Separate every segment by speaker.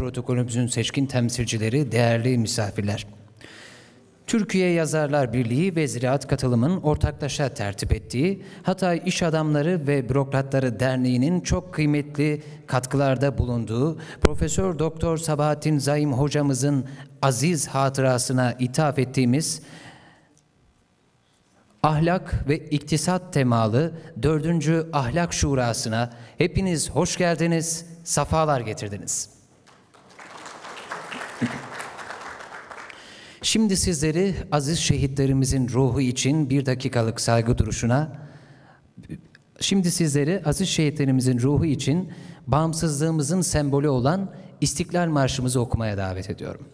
Speaker 1: protokolümüzün seçkin temsilcileri, değerli misafirler. Türkiye Yazarlar Birliği ve Ziraat Katılım'ın ortaklaşa tertip ettiği Hatay İş Adamları ve Bürokratları Derneği'nin çok kıymetli katkılarda bulunduğu Profesör Doktor Sabahattin Zaim hocamızın aziz hatırasına ithaf ettiğimiz Ahlak ve iktisat temalı 4. Ahlak Şurası'na hepiniz hoş geldiniz, safalar getirdiniz. Şimdi sizleri aziz şehitlerimizin ruhu için bir dakikalık saygı duruşuna, şimdi sizleri aziz şehitlerimizin ruhu için bağımsızlığımızın sembolü olan İstiklal Marşımızı okumaya davet ediyorum.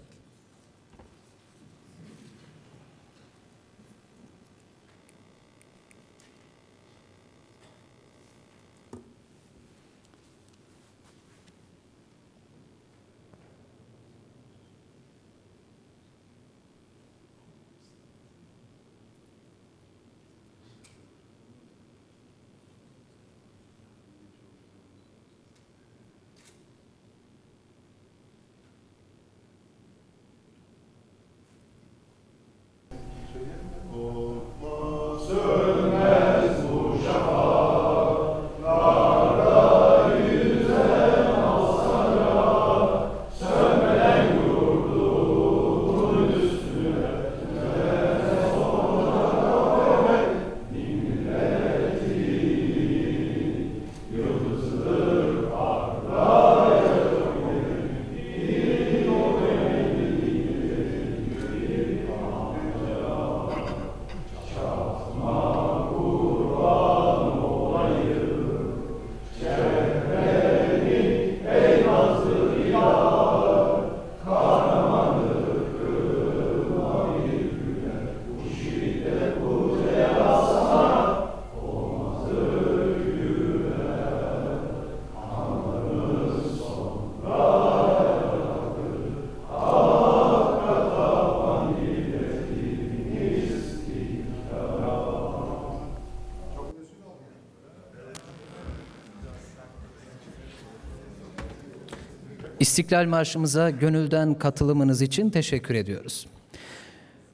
Speaker 1: İstiklal Marşımıza gönülden katılımınız için teşekkür ediyoruz.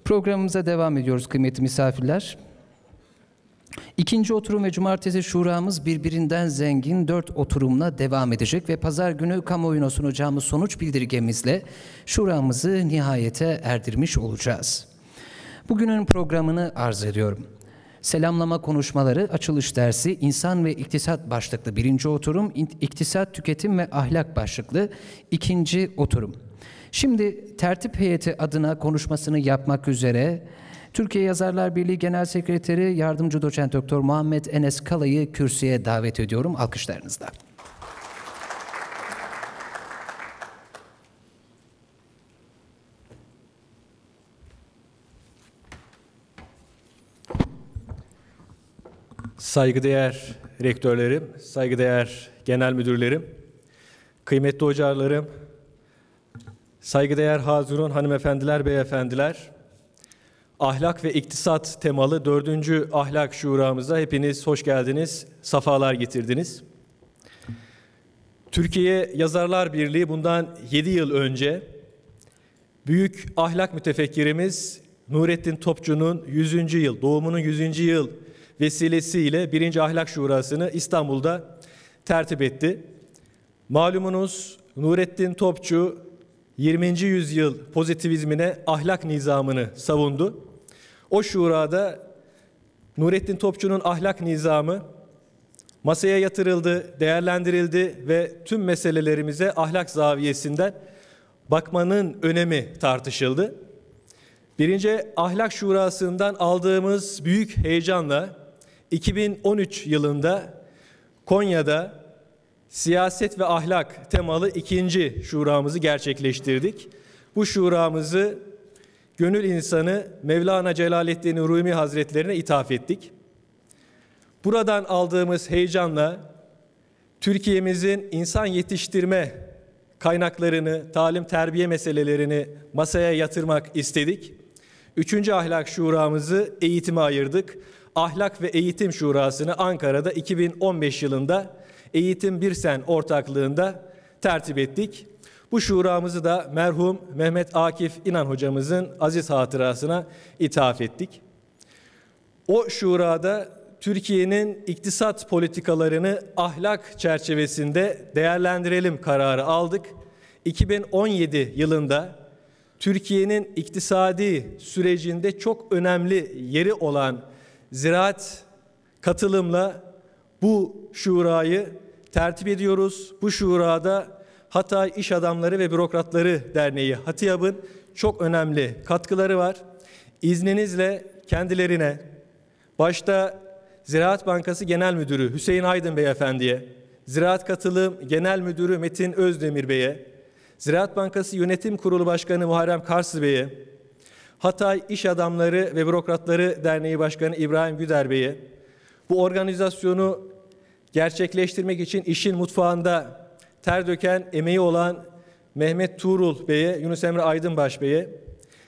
Speaker 1: Programımıza devam ediyoruz kıymetli misafirler. İkinci oturum ve cumartesi şuramız birbirinden zengin dört oturumla devam edecek ve pazar günü kamuoyuna sunacağımız sonuç bildirgemizle şuramızı nihayete erdirmiş olacağız. Bugünün programını arz ediyorum. Selamlama konuşmaları, açılış dersi, insan ve iktisat başlıklı birinci oturum, iktisat, tüketim ve ahlak başlıklı ikinci oturum. Şimdi tertip heyeti adına konuşmasını yapmak üzere Türkiye Yazarlar Birliği Genel Sekreteri Yardımcı Doçent Doktor Muhammed Enes Kalay'ı kürsüye davet ediyorum alkışlarınızla.
Speaker 2: Saygıdeğer rektörlerim, saygıdeğer genel müdürlerim, kıymetli hocalarım, saygıdeğer Hazirun hanımefendiler, beyefendiler, ahlak ve iktisat temalı dördüncü ahlak şuramıza hepiniz hoş geldiniz, safalar getirdiniz. Türkiye Yazarlar Birliği bundan 7 yıl önce büyük ahlak mütefekkirimiz Nurettin Topçu'nun 100. yıl, doğumunun 100. yıl vesilesiyle 1. Ahlak Şurası'nı İstanbul'da tertip etti. Malumunuz Nurettin Topçu 20. yüzyıl pozitivizmine ahlak nizamını savundu. O şurada Nurettin Topçu'nun ahlak nizamı masaya yatırıldı, değerlendirildi ve tüm meselelerimize ahlak zaviyesinden bakmanın önemi tartışıldı. Birinci ahlak şurasından aldığımız büyük heyecanla 2013 yılında Konya'da siyaset ve ahlak temalı ikinci şuramızı gerçekleştirdik. Bu şuramızı gönül insanı Mevlana Celaleddin Rumi Hazretlerine ithaf ettik. Buradan aldığımız heyecanla Türkiye'mizin insan yetiştirme kaynaklarını, talim terbiye meselelerini masaya yatırmak istedik. Üçüncü ahlak şuramızı eğitime ayırdık. Ahlak ve Eğitim Şurası'nı Ankara'da 2015 yılında Eğitim Birsen ortaklığında tertip ettik. Bu şuramızı da merhum Mehmet Akif İnan hocamızın aziz hatırasına ithaf ettik. O şurada Türkiye'nin iktisat politikalarını ahlak çerçevesinde değerlendirelim kararı aldık. 2017 yılında Türkiye'nin iktisadi sürecinde çok önemli yeri olan ziraat katılımla bu şurayı tertip ediyoruz. Bu şurada Hatay İş Adamları ve Bürokratları Derneği Hatiyab'ın çok önemli katkıları var. İzninizle kendilerine başta Ziraat Bankası Genel Müdürü Hüseyin Aydın Beyefendiye, Ziraat Katılım Genel Müdürü Metin Özdemir Bey'e, Ziraat Bankası Yönetim Kurulu Başkanı Muharrem Karsız Bey'e, Hatay İş Adamları ve Bürokratları Derneği Başkanı İbrahim Güder Bey'e, bu organizasyonu gerçekleştirmek için işin mutfağında ter döken emeği olan Mehmet Tuğrul Bey'e, Yunus Emre Aydınbaş Bey'e,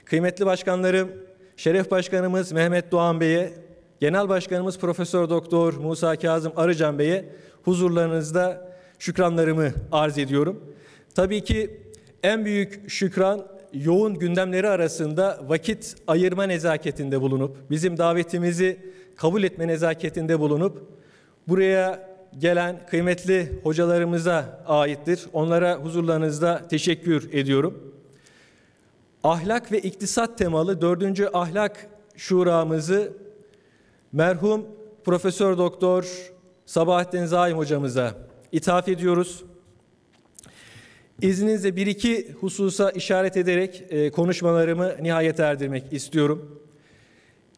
Speaker 2: kıymetli başkanlarım, Şeref Başkanımız Mehmet Doğan Bey'e, Genel Başkanımız Profesör Doktor Musa Kazım Arıcan Bey'e huzurlarınızda şükranlarımı arz ediyorum. Tabii ki en büyük şükran yoğun gündemleri arasında vakit ayırma nezaketinde bulunup bizim davetimizi kabul etme nezaketinde bulunup buraya gelen kıymetli hocalarımıza aittir. Onlara huzurlarınızda teşekkür ediyorum. Ahlak ve iktisat temalı dördüncü ahlak şuramızı merhum Profesör Doktor Sabahattin Zaim hocamıza ithaf ediyoruz. İzninizle bir iki hususa işaret ederek e, konuşmalarımı nihayet erdirmek istiyorum.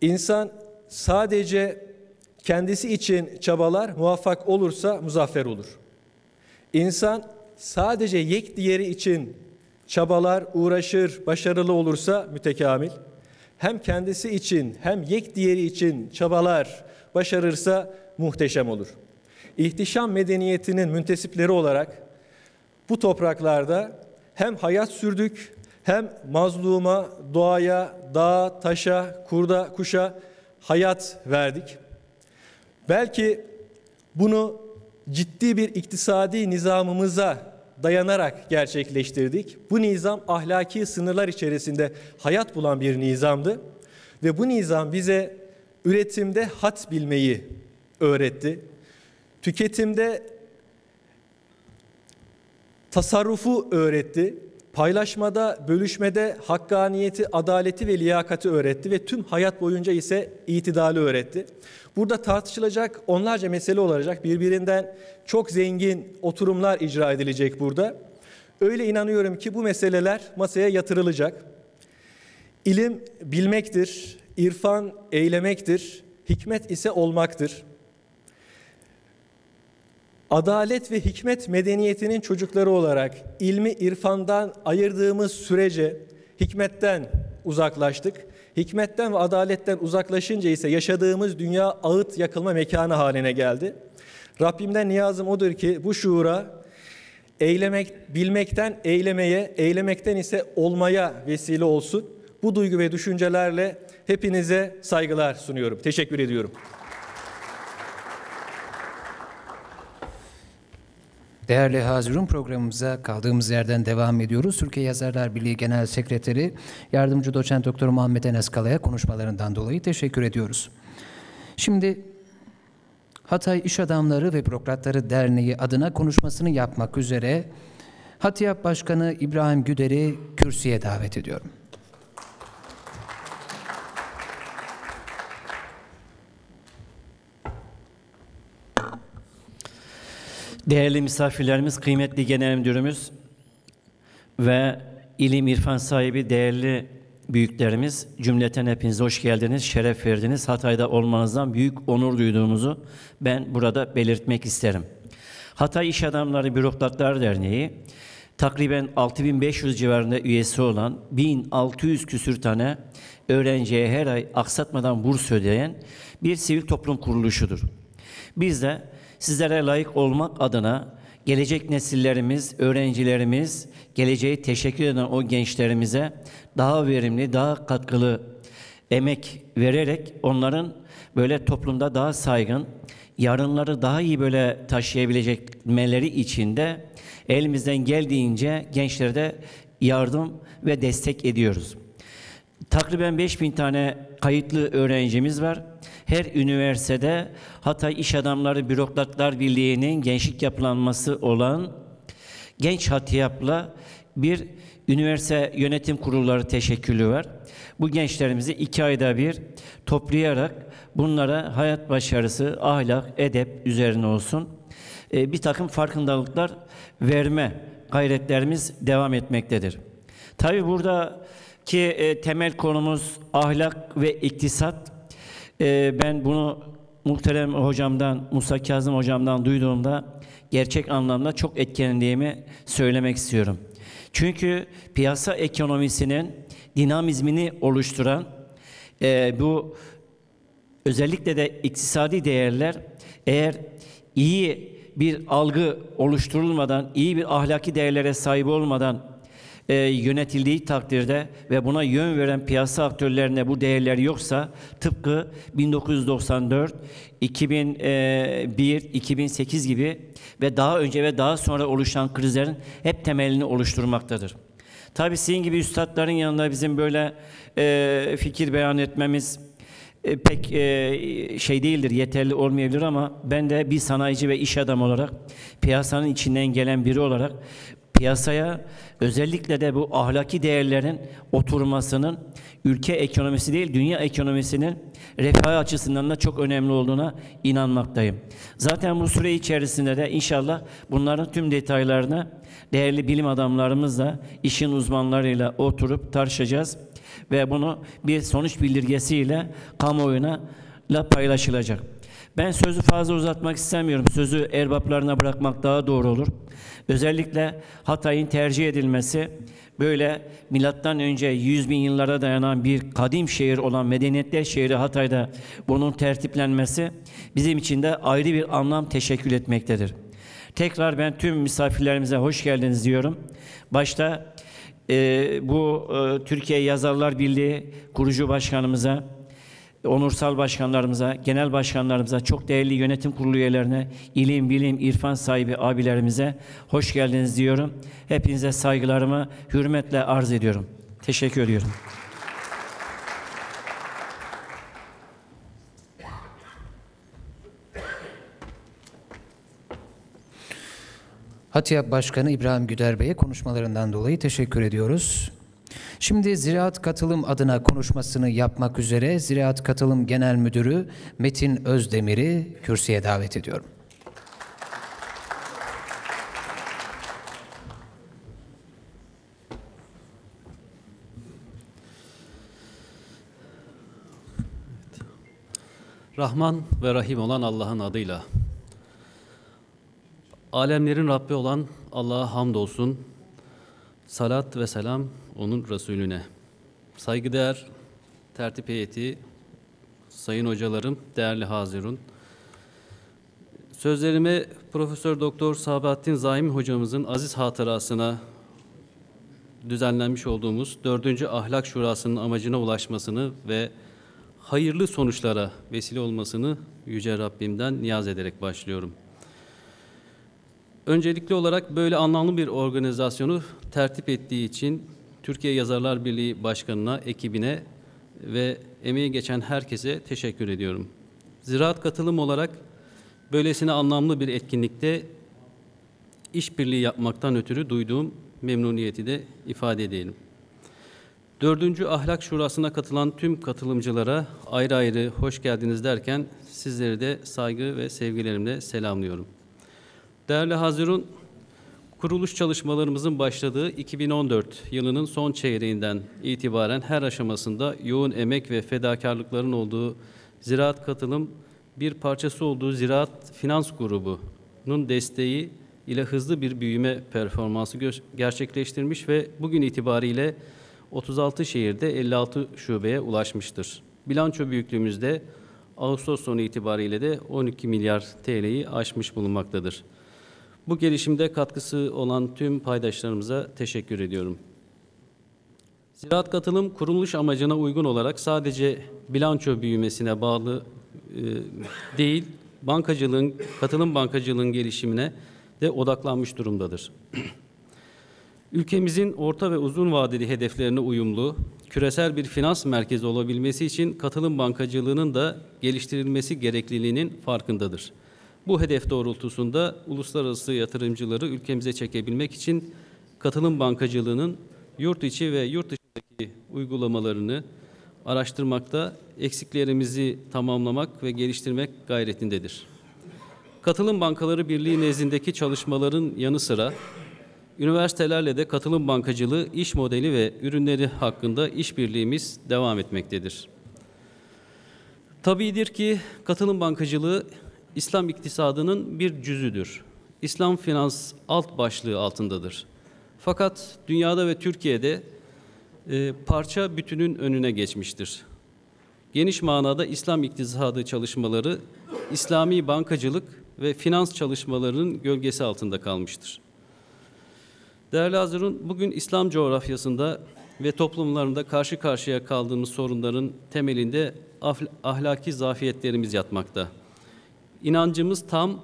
Speaker 2: İnsan sadece kendisi için çabalar, muvaffak olursa muzaffer olur. İnsan sadece yek diğeri için çabalar, uğraşır, başarılı olursa mütekamil. Hem kendisi için hem yek diğeri için çabalar, başarırsa muhteşem olur. İhtişam medeniyetinin müntesipleri olarak bu topraklarda hem hayat sürdük hem mazluma, doğaya, dağa, taşa, kurda, kuşa hayat verdik. Belki bunu ciddi bir iktisadi nizamımıza dayanarak gerçekleştirdik. Bu nizam ahlaki sınırlar içerisinde hayat bulan bir nizamdı ve bu nizam bize üretimde hat bilmeyi öğretti. Tüketimde tasarrufu öğretti. Paylaşmada, bölüşmede hakkaniyeti, adaleti ve liyakati öğretti ve tüm hayat boyunca ise itidali öğretti. Burada tartışılacak onlarca mesele olacak. Birbirinden çok zengin oturumlar icra edilecek burada. Öyle inanıyorum ki bu meseleler masaya yatırılacak. İlim bilmektir, irfan eylemektir, hikmet ise olmaktır. Adalet ve hikmet medeniyetinin çocukları olarak ilmi irfandan ayırdığımız sürece hikmetten uzaklaştık. Hikmetten ve adaletten uzaklaşınca ise yaşadığımız dünya ağıt yakılma mekanı haline geldi. Rabbimden niyazım odur ki bu şuura eylemek, bilmekten eylemeye, eylemekten ise olmaya vesile olsun. Bu duygu ve düşüncelerle hepinize saygılar sunuyorum. Teşekkür ediyorum.
Speaker 1: Değerli Hazirun programımıza kaldığımız yerden devam ediyoruz. Türkiye Yazarlar Birliği Genel Sekreteri Yardımcı Doçent Doktor Muhammed Enes Kala'ya konuşmalarından dolayı teşekkür ediyoruz. Şimdi Hatay İş Adamları ve Bürokratları Derneği adına konuşmasını yapmak üzere Hatiyap Başkanı İbrahim Güder'i kürsüye davet ediyorum.
Speaker 3: Değerli misafirlerimiz, kıymetli genel müdürümüz ve ilim irfan sahibi değerli büyüklerimiz cümleten hepinize hoş geldiniz, şeref verdiniz. Hatay'da olmanızdan büyük onur duyduğumuzu ben burada belirtmek isterim. Hatay İş Adamları Bürokratlar Derneği takriben 6500 civarında üyesi olan 1600 küsür tane öğrenciye her ay aksatmadan burs ödeyen bir sivil toplum kuruluşudur. Biz de sizlere layık olmak adına gelecek nesillerimiz, öğrencilerimiz, geleceği teşekkür eden o gençlerimize daha verimli, daha katkılı emek vererek onların böyle toplumda daha saygın, yarınları daha iyi böyle taşıyabilecekmeleri için de elimizden geldiğince gençlere de yardım ve destek ediyoruz. Takriben 5000 tane kayıtlı öğrencimiz var. Her üniversitede Hatay İş Adamları Bürokratlar Birliği'nin gençlik yapılanması olan Genç Hatiyap'la bir üniversite yönetim kurulları teşekkülü var. Bu gençlerimizi iki ayda bir toplayarak bunlara hayat başarısı, ahlak, edep üzerine olsun e, bir takım farkındalıklar verme gayretlerimiz devam etmektedir. Tabi buradaki e, temel konumuz ahlak ve iktisat. E, ben bunu muhterem hocamdan, Musa Kazım hocamdan duyduğumda gerçek anlamda çok etkilendiğimi söylemek istiyorum. Çünkü piyasa ekonomisinin dinamizmini oluşturan e, bu özellikle de iktisadi değerler eğer iyi bir algı oluşturulmadan, iyi bir ahlaki değerlere sahip olmadan e, yönetildiği takdirde ve buna yön veren piyasa aktörlerine bu değerler yoksa tıpkı 1994, 2001, 2008 gibi ve daha önce ve daha sonra oluşan krizlerin hep temelini oluşturmaktadır. Tabii sizin gibi üstadların yanında bizim böyle e, fikir beyan etmemiz e, pek e, şey değildir, yeterli olmayabilir ama ben de bir sanayici ve iş adamı olarak, piyasanın içinden gelen biri olarak piyasaya özellikle de bu ahlaki değerlerin oturmasının ülke ekonomisi değil, dünya ekonomisinin refah açısından da çok önemli olduğuna inanmaktayım. Zaten bu süre içerisinde de inşallah bunların tüm detaylarını değerli bilim adamlarımızla, işin uzmanlarıyla oturup tartışacağız ve bunu bir sonuç bildirgesiyle kamuoyuna la paylaşılacak. Ben sözü fazla uzatmak istemiyorum. Sözü erbaplarına bırakmak daha doğru olur. Özellikle Hatay'ın tercih edilmesi böyle milattan önce 100 bin yıllara dayanan bir kadim şehir olan medeniyetler şehri Hatay'da bunun tertiplenmesi bizim için de ayrı bir anlam teşekkül etmektedir. Tekrar ben tüm misafirlerimize hoş geldiniz diyorum. Başta e, bu e, Türkiye Yazarlar Birliği kurucu başkanımıza, onursal başkanlarımıza, genel başkanlarımıza, çok değerli yönetim kurulu üyelerine, ilim, bilim, irfan sahibi abilerimize hoş geldiniz diyorum. Hepinize saygılarımı hürmetle arz ediyorum. Teşekkür ediyorum.
Speaker 1: Hatiyap Başkanı İbrahim Güder Bey'e konuşmalarından dolayı teşekkür ediyoruz. Şimdi Ziraat Katılım adına konuşmasını yapmak üzere Ziraat Katılım Genel Müdürü Metin Özdemir'i kürsüye davet ediyorum.
Speaker 4: Rahman ve Rahim olan Allah'ın adıyla. Alemlerin Rabbi olan Allah'a hamdolsun. Salat ve selam onun Resulüne. Saygıdeğer tertip heyeti, sayın hocalarım, değerli hazirun. Sözlerimi Profesör Doktor Sabahattin Zaim hocamızın aziz hatırasına düzenlenmiş olduğumuz 4. Ahlak Şurası'nın amacına ulaşmasını ve hayırlı sonuçlara vesile olmasını Yüce Rabbimden niyaz ederek başlıyorum. Öncelikli olarak böyle anlamlı bir organizasyonu tertip ettiği için Türkiye Yazarlar Birliği Başkanı'na, ekibine ve emeği geçen herkese teşekkür ediyorum. Ziraat katılım olarak böylesine anlamlı bir etkinlikte işbirliği yapmaktan ötürü duyduğum memnuniyeti de ifade edelim. Dördüncü Ahlak Şurası'na katılan tüm katılımcılara ayrı ayrı hoş geldiniz derken sizleri de saygı ve sevgilerimle selamlıyorum. Değerli Hazirun, kuruluş çalışmalarımızın başladığı 2014 yılının son çeyreğinden itibaren her aşamasında yoğun emek ve fedakarlıkların olduğu ziraat katılım bir parçası olduğu Ziraat Finans Grubu'nun desteği ile hızlı bir büyüme performansı gerçekleştirmiş ve bugün itibariyle 36 şehirde 56 şubeye ulaşmıştır. Bilanço büyüklüğümüzde Ağustos sonu itibariyle de 12 milyar TL'yi aşmış bulunmaktadır. Bu gelişimde katkısı olan tüm paydaşlarımıza teşekkür ediyorum. Ziraat katılım kuruluş amacına uygun olarak sadece bilanço büyümesine bağlı değil, bankacılığın, katılım bankacılığın gelişimine de odaklanmış durumdadır. Ülkemizin orta ve uzun vadeli hedeflerine uyumlu, küresel bir finans merkezi olabilmesi için katılım bankacılığının da geliştirilmesi gerekliliğinin farkındadır. Bu hedef doğrultusunda uluslararası yatırımcıları ülkemize çekebilmek için katılım bankacılığının yurt içi ve yurt dışındaki uygulamalarını araştırmakta, eksiklerimizi tamamlamak ve geliştirmek gayretindedir. Katılım Bankaları Birliği nezdindeki çalışmaların yanı sıra üniversitelerle de katılım bankacılığı iş modeli ve ürünleri hakkında işbirliğimiz devam etmektedir. Tabidir ki katılım bankacılığı İslam iktisadının bir cüzüdür. İslam finans alt başlığı altındadır. Fakat dünyada ve Türkiye'de e, parça bütünün önüne geçmiştir. Geniş manada İslam iktisadı çalışmaları, İslami bankacılık ve finans çalışmalarının gölgesi altında kalmıştır. Değerli Hazırun, bugün İslam coğrafyasında ve toplumlarında karşı karşıya kaldığımız sorunların temelinde ahlaki zafiyetlerimiz yatmakta. İnancımız tam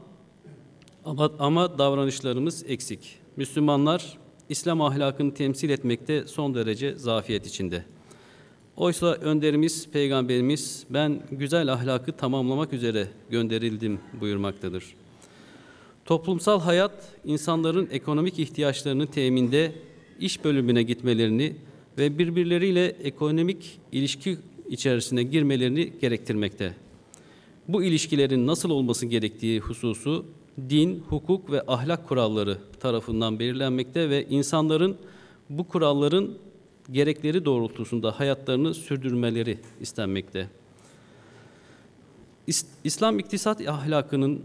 Speaker 4: ama, ama davranışlarımız eksik. Müslümanlar İslam ahlakını temsil etmekte son derece zafiyet içinde. Oysa önderimiz, peygamberimiz ben güzel ahlakı tamamlamak üzere gönderildim buyurmaktadır. Toplumsal hayat insanların ekonomik ihtiyaçlarını teminde iş bölümüne gitmelerini ve birbirleriyle ekonomik ilişki içerisine girmelerini gerektirmekte. Bu ilişkilerin nasıl olması gerektiği hususu din, hukuk ve ahlak kuralları tarafından belirlenmekte ve insanların bu kuralların gerekleri doğrultusunda hayatlarını sürdürmeleri istenmekte. İslam iktisat ahlakının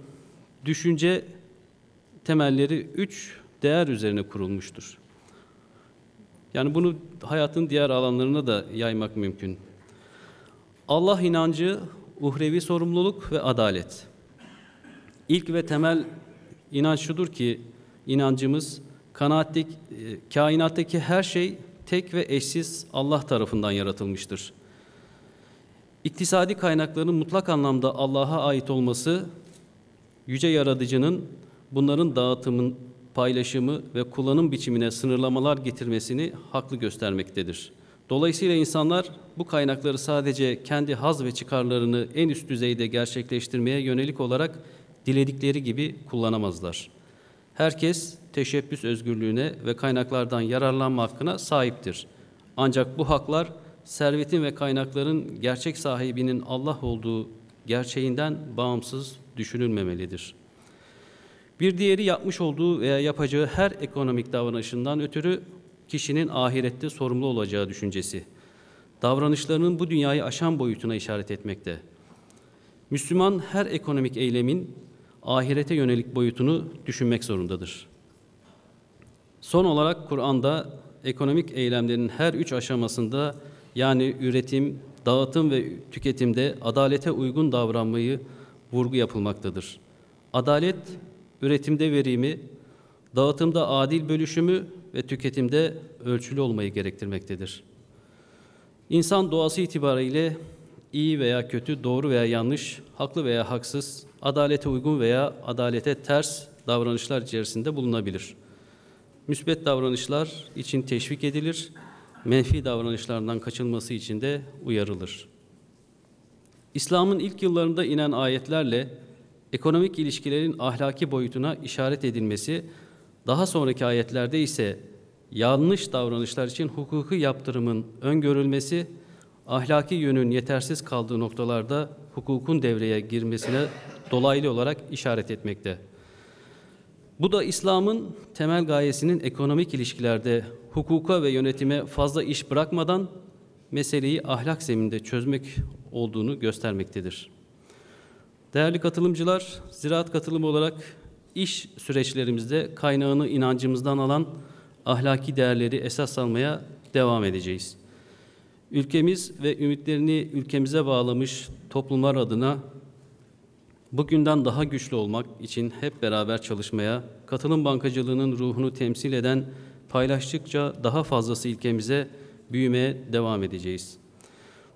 Speaker 4: düşünce temelleri üç değer üzerine kurulmuştur. Yani bunu hayatın diğer alanlarına da yaymak mümkün. Allah inancı, uhrevi sorumluluk ve adalet. İlk ve temel inanç şudur ki inancımız kanaatteki, e, kainattaki her şey tek ve eşsiz Allah tarafından yaratılmıştır. İktisadi kaynakların mutlak anlamda Allah'a ait olması yüce yaratıcının bunların dağıtımın, paylaşımı ve kullanım biçimine sınırlamalar getirmesini haklı göstermektedir. Dolayısıyla insanlar bu kaynakları sadece kendi haz ve çıkarlarını en üst düzeyde gerçekleştirmeye yönelik olarak diledikleri gibi kullanamazlar. Herkes teşebbüs özgürlüğüne ve kaynaklardan yararlanma hakkına sahiptir. Ancak bu haklar servetin ve kaynakların gerçek sahibinin Allah olduğu gerçeğinden bağımsız düşünülmemelidir. Bir diğeri yapmış olduğu veya yapacağı her ekonomik davranışından ötürü kişinin ahirette sorumlu olacağı düşüncesi. Davranışlarının bu dünyayı aşan boyutuna işaret etmekte. Müslüman her ekonomik eylemin ahirete yönelik boyutunu düşünmek zorundadır. Son olarak Kur'an'da ekonomik eylemlerin her üç aşamasında yani üretim, dağıtım ve tüketimde adalete uygun davranmayı vurgu yapılmaktadır. Adalet, üretimde verimi, dağıtımda adil bölüşümü ve tüketimde ölçülü olmayı gerektirmektedir. İnsan doğası itibariyle iyi veya kötü, doğru veya yanlış, haklı veya haksız, adalete uygun veya adalete ters davranışlar içerisinde bulunabilir. Müsbet davranışlar için teşvik edilir, menfi davranışlardan kaçınması için de uyarılır. İslam'ın ilk yıllarında inen ayetlerle ekonomik ilişkilerin ahlaki boyutuna işaret edilmesi, daha sonraki ayetlerde ise yanlış davranışlar için hukuki yaptırımın öngörülmesi, ahlaki yönün yetersiz kaldığı noktalarda hukukun devreye girmesine dolaylı olarak işaret etmekte. Bu da İslam'ın temel gayesinin ekonomik ilişkilerde hukuka ve yönetime fazla iş bırakmadan meseleyi ahlak zeminde çözmek olduğunu göstermektedir. Değerli katılımcılar, ziraat katılımı olarak iş süreçlerimizde kaynağını inancımızdan alan ahlaki değerleri esas almaya devam edeceğiz. Ülkemiz ve ümitlerini ülkemize bağlamış toplumlar adına bugünden daha güçlü olmak için hep beraber çalışmaya, katılım bankacılığının ruhunu temsil eden paylaştıkça daha fazlası ilkemize büyümeye devam edeceğiz.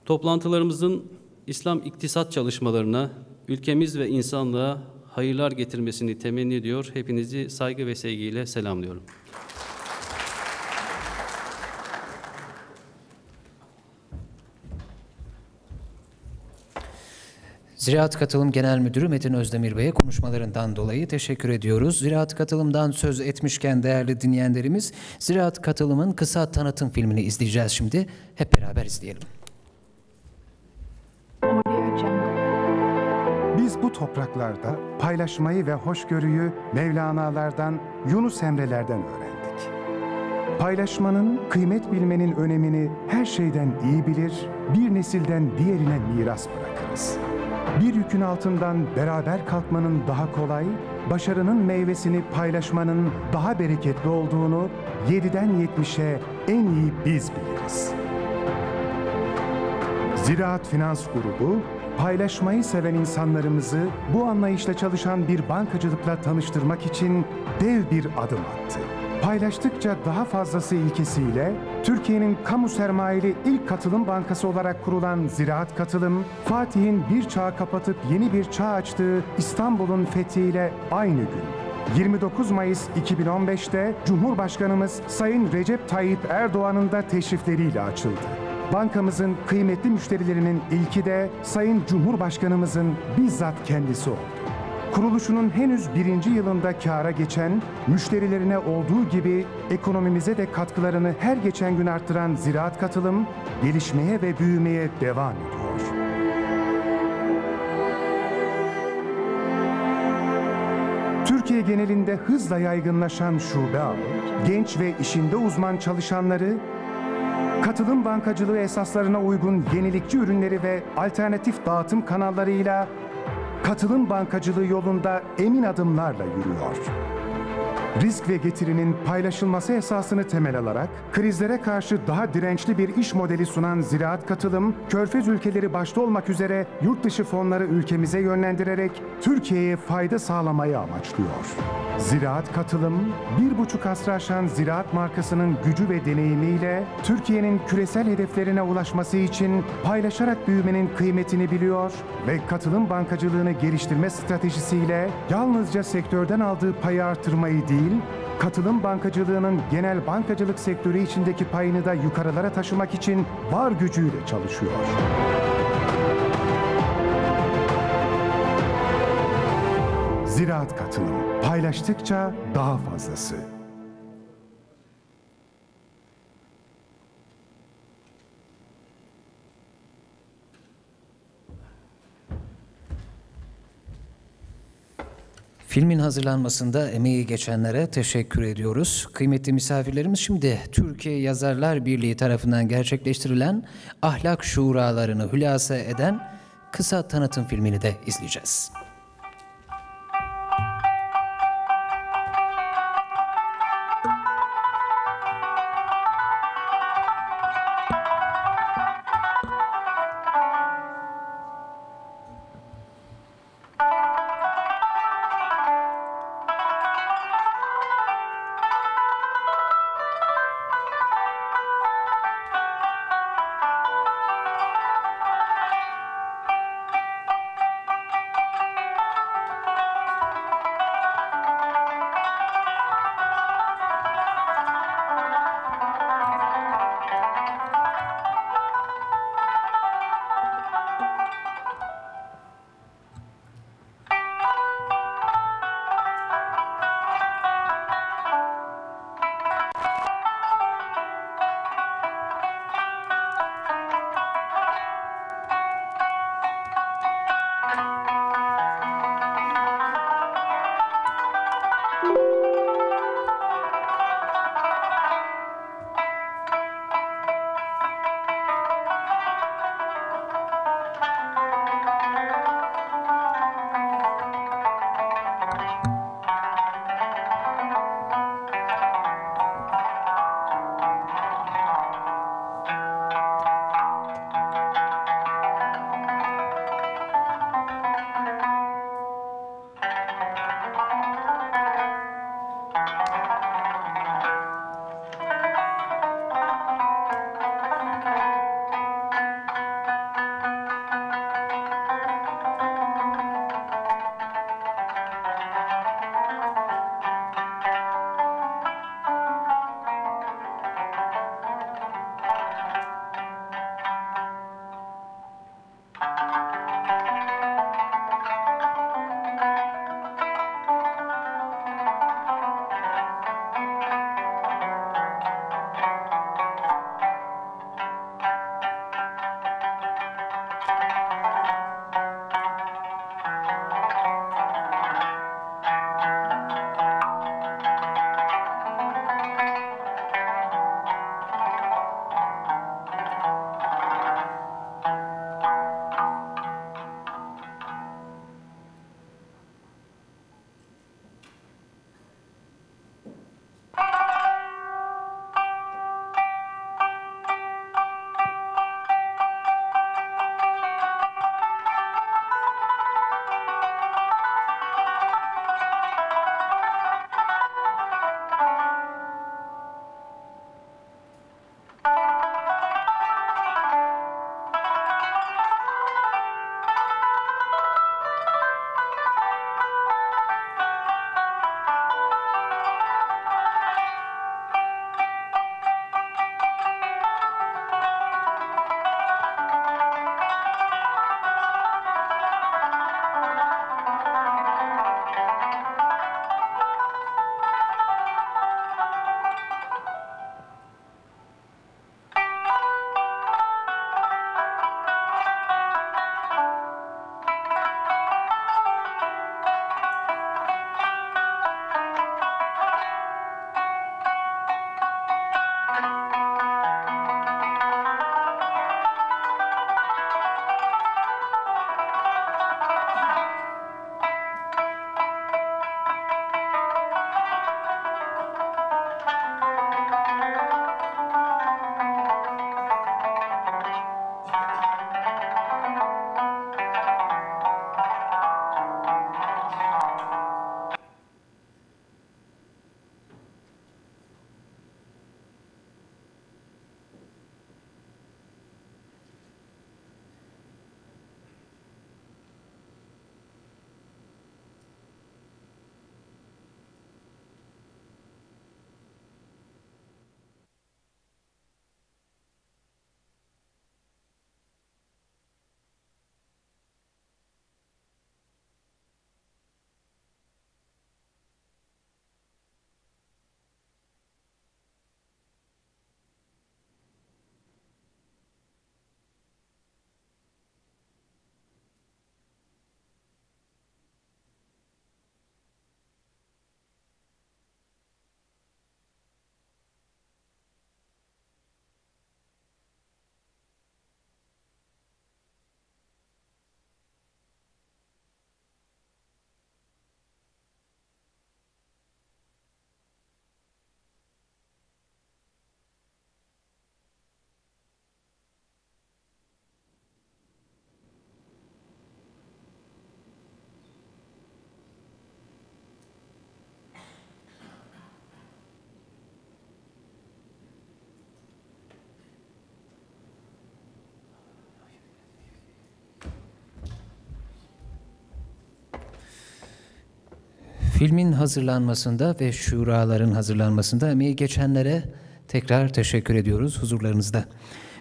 Speaker 4: Toplantılarımızın İslam iktisat çalışmalarına ülkemiz ve insanlığa hayırlar getirmesini temenni ediyor. Hepinizi saygı ve sevgiyle selamlıyorum.
Speaker 1: Ziraat Katılım Genel Müdürü Metin Özdemir Bey'e konuşmalarından dolayı teşekkür ediyoruz. Ziraat Katılım'dan söz etmişken değerli dinleyenlerimiz, Ziraat Katılım'ın kısa tanıtım filmini izleyeceğiz şimdi. Hep beraber izleyelim.
Speaker 5: Bu topraklarda paylaşmayı ve hoşgörüyü Mevlana'lardan, Yunus Emre'lerden öğrendik. Paylaşmanın, kıymet bilmenin önemini her şeyden iyi bilir, bir nesilden diğerine miras bırakırız. Bir yükün altından beraber kalkmanın daha kolay, başarının meyvesini paylaşmanın daha bereketli olduğunu 7'den 70'e en iyi biz biliriz. Ziraat Finans Grubu, paylaşmayı seven insanlarımızı bu anlayışla çalışan bir bankacılıkla tanıştırmak için dev bir adım attı. Paylaştıkça daha fazlası ilkesiyle Türkiye'nin kamu sermayeli ilk katılım bankası olarak kurulan Ziraat Katılım, Fatih'in bir çağ kapatıp yeni bir çağ açtığı İstanbul'un fethiyle aynı gün 29 Mayıs 2015'te Cumhurbaşkanımız Sayın Recep Tayyip Erdoğan'ın da teşrifleriyle açıldı. Bankamızın kıymetli müşterilerinin ilki de Sayın Cumhurbaşkanımızın bizzat kendisi oldu. Kuruluşunun henüz birinci yılında kâra geçen, müşterilerine olduğu gibi ekonomimize de katkılarını her geçen gün arttıran ziraat katılım, gelişmeye ve büyümeye devam ediyor. Türkiye genelinde hızla yaygınlaşan şube ağı, genç ve işinde uzman çalışanları, katılım bankacılığı esaslarına uygun yenilikçi ürünleri ve alternatif dağıtım kanallarıyla katılım bankacılığı yolunda emin adımlarla yürüyor. Risk ve getirinin paylaşılması esasını temel alarak krizlere karşı daha dirençli bir iş modeli sunan Ziraat Katılım, Körfez ülkeleri başta olmak üzere yurt dışı fonları ülkemize yönlendirerek Türkiye'ye fayda sağlamayı amaçlıyor. Ziraat Katılım, bir buçuk asrı aşan ziraat markasının gücü ve deneyimiyle Türkiye'nin küresel hedeflerine ulaşması için paylaşarak büyümenin kıymetini biliyor ve katılım bankacılığını geliştirme stratejisiyle yalnızca sektörden aldığı payı artırmayı değil, katılım bankacılığının genel bankacılık sektörü içindeki payını da yukarılara taşımak için var gücüyle çalışıyor. Ziraat Katılım. Paylaştıkça daha fazlası.
Speaker 1: Filmin hazırlanmasında emeği geçenlere teşekkür ediyoruz. Kıymetli misafirlerimiz şimdi Türkiye Yazarlar Birliği tarafından gerçekleştirilen ahlak şuralarını hülasa eden kısa tanıtım filmini de izleyeceğiz. Filmin hazırlanmasında ve şuraların hazırlanmasında emeği geçenlere tekrar teşekkür ediyoruz huzurlarınızda.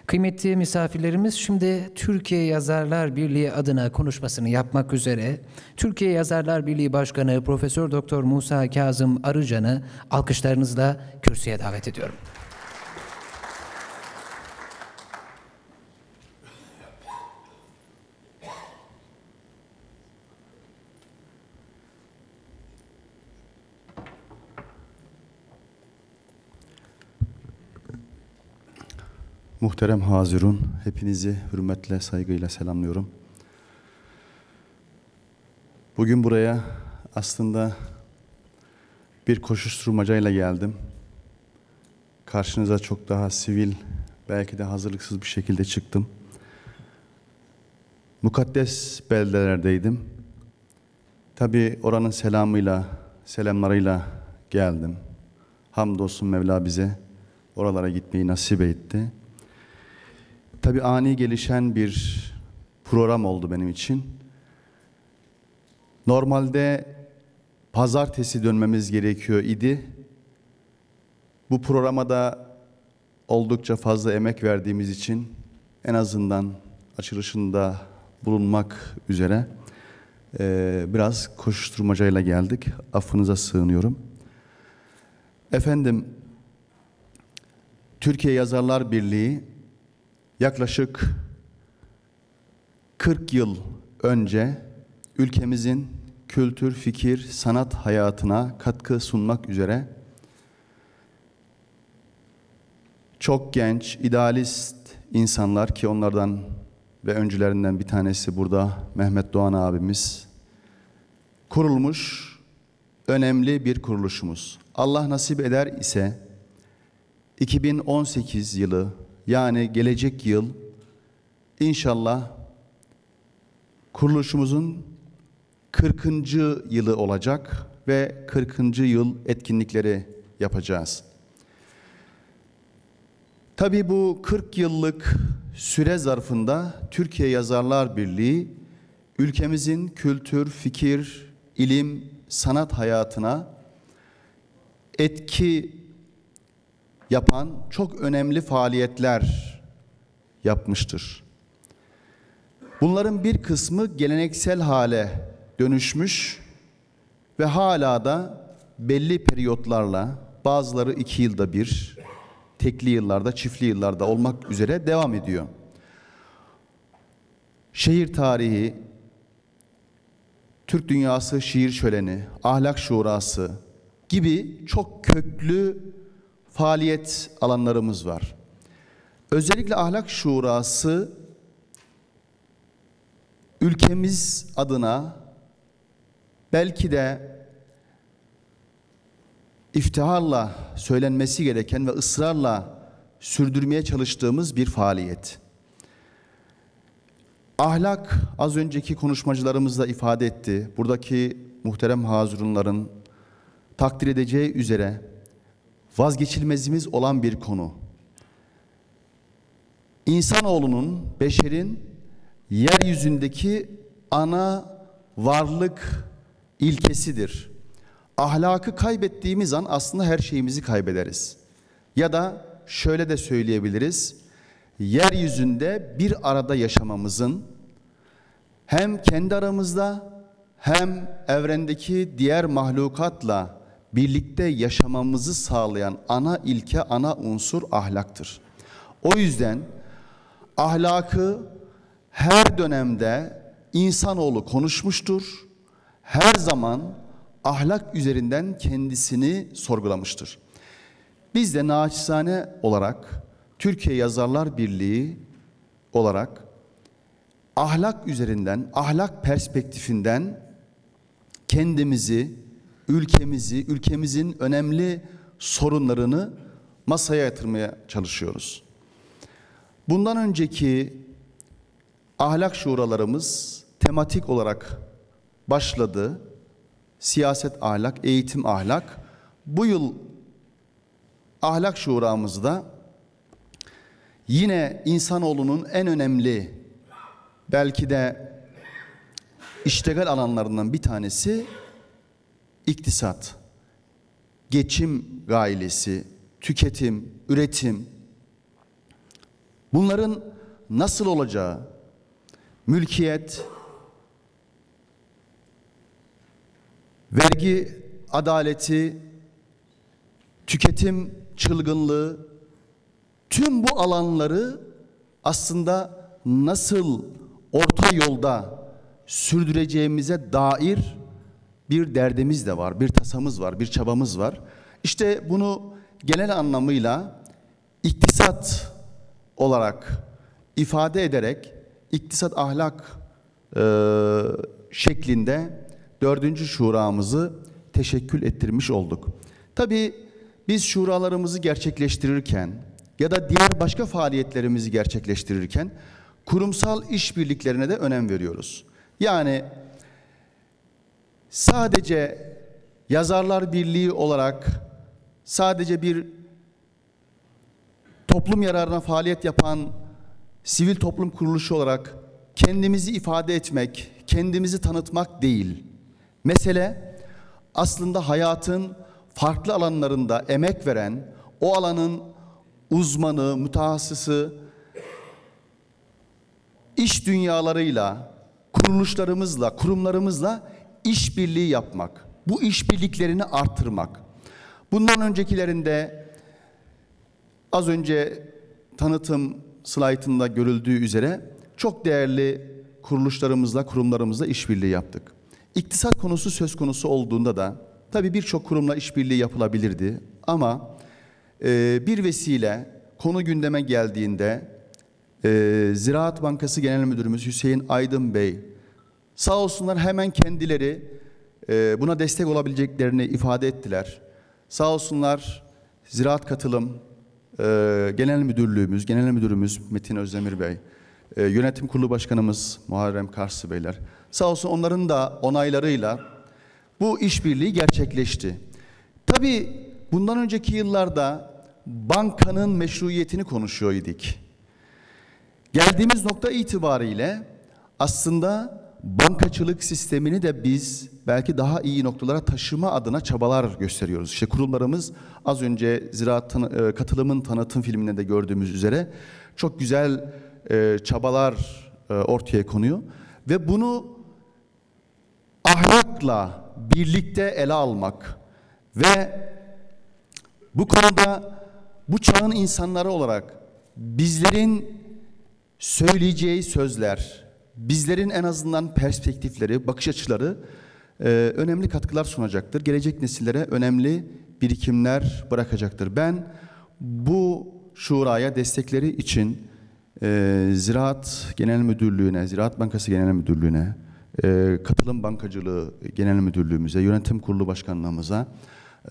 Speaker 1: Kıymetli misafirlerimiz şimdi Türkiye Yazarlar Birliği adına konuşmasını yapmak üzere Türkiye Yazarlar Birliği Başkanı Profesör Doktor Musa Kazım Arıcan'ı alkışlarınızla kürsüye davet ediyorum.
Speaker 6: Muhterem Hazirun, hepinizi hürmetle, saygıyla selamlıyorum. Bugün buraya aslında bir koşuşturmacayla geldim. Karşınıza çok daha sivil, belki de hazırlıksız bir şekilde çıktım. Mukaddes beldelerdeydim. Tabi oranın selamıyla, selamlarıyla geldim. Hamdolsun Mevla bize oralara gitmeyi nasip etti. Tabi ani gelişen bir program oldu benim için. Normalde pazartesi dönmemiz gerekiyor idi. Bu programa da oldukça fazla emek verdiğimiz için en azından açılışında bulunmak üzere biraz koşuşturmacayla geldik. Affınıza sığınıyorum. Efendim, Türkiye Yazarlar Birliği yaklaşık 40 yıl önce ülkemizin kültür, fikir, sanat hayatına katkı sunmak üzere çok genç, idealist insanlar ki onlardan ve öncülerinden bir tanesi burada Mehmet Doğan abimiz kurulmuş önemli bir kuruluşumuz. Allah nasip eder ise 2018 yılı yani gelecek yıl inşallah kuruluşumuzun 40. yılı olacak ve 40. yıl etkinlikleri yapacağız. Tabii bu 40 yıllık süre zarfında Türkiye Yazarlar Birliği ülkemizin kültür, fikir, ilim, sanat hayatına etki yapan çok önemli faaliyetler yapmıştır. Bunların bir kısmı geleneksel hale dönüşmüş ve hala da belli periyotlarla bazıları iki yılda bir, tekli yıllarda, çiftli yıllarda olmak üzere devam ediyor. Şehir tarihi, Türk Dünyası Şiir Şöleni, Ahlak Şurası gibi çok köklü faaliyet alanlarımız var. Özellikle ahlak şurası ülkemiz adına belki de iftiharla söylenmesi gereken ve ısrarla sürdürmeye çalıştığımız bir faaliyet. Ahlak az önceki konuşmacılarımız da ifade etti. Buradaki muhterem hazırunların takdir edeceği üzere vazgeçilmezimiz olan bir konu. İnsanoğlunun, beşerin yeryüzündeki ana varlık ilkesidir. Ahlakı kaybettiğimiz an aslında her şeyimizi kaybederiz. Ya da şöyle de söyleyebiliriz. Yeryüzünde bir arada yaşamamızın hem kendi aramızda hem evrendeki diğer mahlukatla birlikte yaşamamızı sağlayan ana ilke, ana unsur ahlaktır. O yüzden ahlakı her dönemde insanoğlu konuşmuştur. Her zaman ahlak üzerinden kendisini sorgulamıştır. Biz de naçizane olarak Türkiye Yazarlar Birliği olarak ahlak üzerinden, ahlak perspektifinden kendimizi ülkemizi, ülkemizin önemli sorunlarını masaya yatırmaya çalışıyoruz. Bundan önceki ahlak şuralarımız tematik olarak başladı. Siyaset ahlak, eğitim ahlak. Bu yıl ahlak şuramızda yine insanoğlunun en önemli belki de iştegal alanlarından bir tanesi iktisat, geçim gailesi, tüketim, üretim bunların nasıl olacağı, mülkiyet, vergi adaleti, tüketim çılgınlığı, tüm bu alanları aslında nasıl orta yolda sürdüreceğimize dair bir derdimiz de var, bir tasamız var, bir çabamız var. İşte bunu genel anlamıyla iktisat olarak ifade ederek iktisat ahlak e, şeklinde dördüncü şuramızı teşekkül ettirmiş olduk. Tabii biz şuralarımızı gerçekleştirirken ya da diğer başka faaliyetlerimizi gerçekleştirirken kurumsal işbirliklerine de önem veriyoruz. Yani sadece yazarlar birliği olarak sadece bir toplum yararına faaliyet yapan sivil toplum kuruluşu olarak kendimizi ifade etmek, kendimizi tanıtmak değil. Mesele aslında hayatın farklı alanlarında emek veren, o alanın uzmanı, mütehassısı, iş dünyalarıyla, kuruluşlarımızla, kurumlarımızla işbirliği yapmak. Bu işbirliklerini artırmak. Bundan öncekilerinde az önce tanıtım slaytında görüldüğü üzere çok değerli kuruluşlarımızla, kurumlarımızla işbirliği yaptık. İktisat konusu söz konusu olduğunda da tabii birçok kurumla işbirliği yapılabilirdi ama e, bir vesile konu gündeme geldiğinde e, Ziraat Bankası Genel Müdürümüz Hüseyin Aydın Bey sağ olsunlar hemen kendileri e, buna destek olabileceklerini ifade ettiler. Sağ olsunlar Ziraat Katılım e, Genel Müdürlüğümüz, Genel Müdürümüz Metin Özdemir Bey, e, Yönetim Kurulu Başkanımız Muharrem Karsı Beyler. Sağ olsun onların da onaylarıyla bu işbirliği gerçekleşti. Tabii bundan önceki yıllarda bankanın meşruiyetini konuşuyor idik. Geldiğimiz nokta itibariyle aslında bankacılık sistemini de biz belki daha iyi noktalara taşıma adına çabalar gösteriyoruz. İşte kurumlarımız az önce ziraat e, katılımın tanıtım filminde de gördüğümüz üzere çok güzel e, çabalar e, ortaya konuyor ve bunu ahlakla birlikte ele almak ve bu konuda bu çağın insanları olarak bizlerin söyleyeceği sözler, bizlerin en azından perspektifleri, bakış açıları e, önemli katkılar sunacaktır. Gelecek nesillere önemli birikimler bırakacaktır. Ben bu şuraya destekleri için e, Ziraat Genel Müdürlüğü'ne, Ziraat Bankası Genel Müdürlüğü'ne, e, Katılım Bankacılığı Genel Müdürlüğümüze, Yönetim Kurulu Başkanlığımıza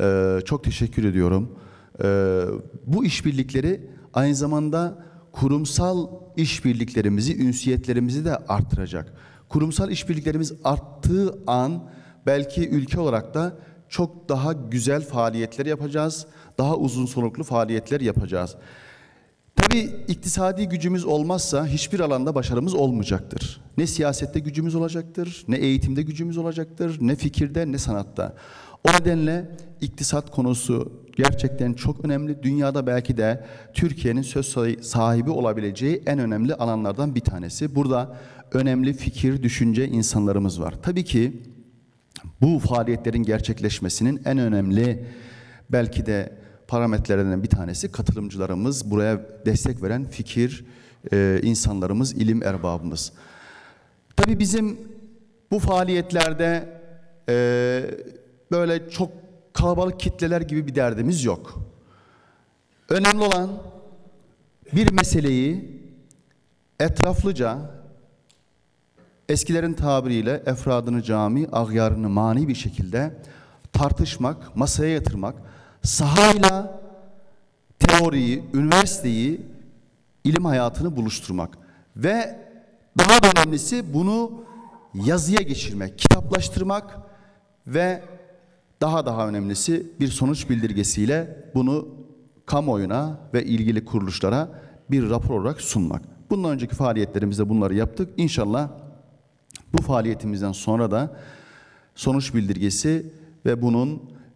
Speaker 6: e, çok teşekkür ediyorum. E, bu işbirlikleri aynı zamanda kurumsal işbirliklerimizi, ünsiyetlerimizi de artıracak. Kurumsal işbirliklerimiz arttığı an belki ülke olarak da çok daha güzel faaliyetler yapacağız. Daha uzun soluklu faaliyetler yapacağız. Tabii iktisadi gücümüz olmazsa hiçbir alanda başarımız olmayacaktır. Ne siyasette gücümüz olacaktır, ne eğitimde gücümüz olacaktır, ne fikirde, ne sanatta. O nedenle iktisat konusu gerçekten çok önemli. Dünyada belki de Türkiye'nin söz sahibi olabileceği en önemli alanlardan bir tanesi. Burada önemli fikir, düşünce insanlarımız var. Tabii ki bu faaliyetlerin gerçekleşmesinin en önemli belki de parametrelerinden bir tanesi katılımcılarımız, buraya destek veren fikir e, insanlarımız, ilim erbabımız. Tabii bizim bu faaliyetlerde e, böyle çok kalabalık kitleler gibi bir derdimiz yok. Önemli olan bir meseleyi etraflıca eskilerin tabiriyle efradını cami, agyarını mani bir şekilde tartışmak, masaya yatırmak, sahayla teoriyi, üniversiteyi, ilim hayatını buluşturmak ve daha da önemlisi bunu yazıya geçirmek, kitaplaştırmak ve daha daha önemlisi bir sonuç bildirgesiyle bunu kamuoyuna ve ilgili kuruluşlara bir rapor olarak sunmak. Bundan önceki faaliyetlerimizde bunları yaptık. İnşallah bu faaliyetimizden sonra da sonuç bildirgesi ve bunun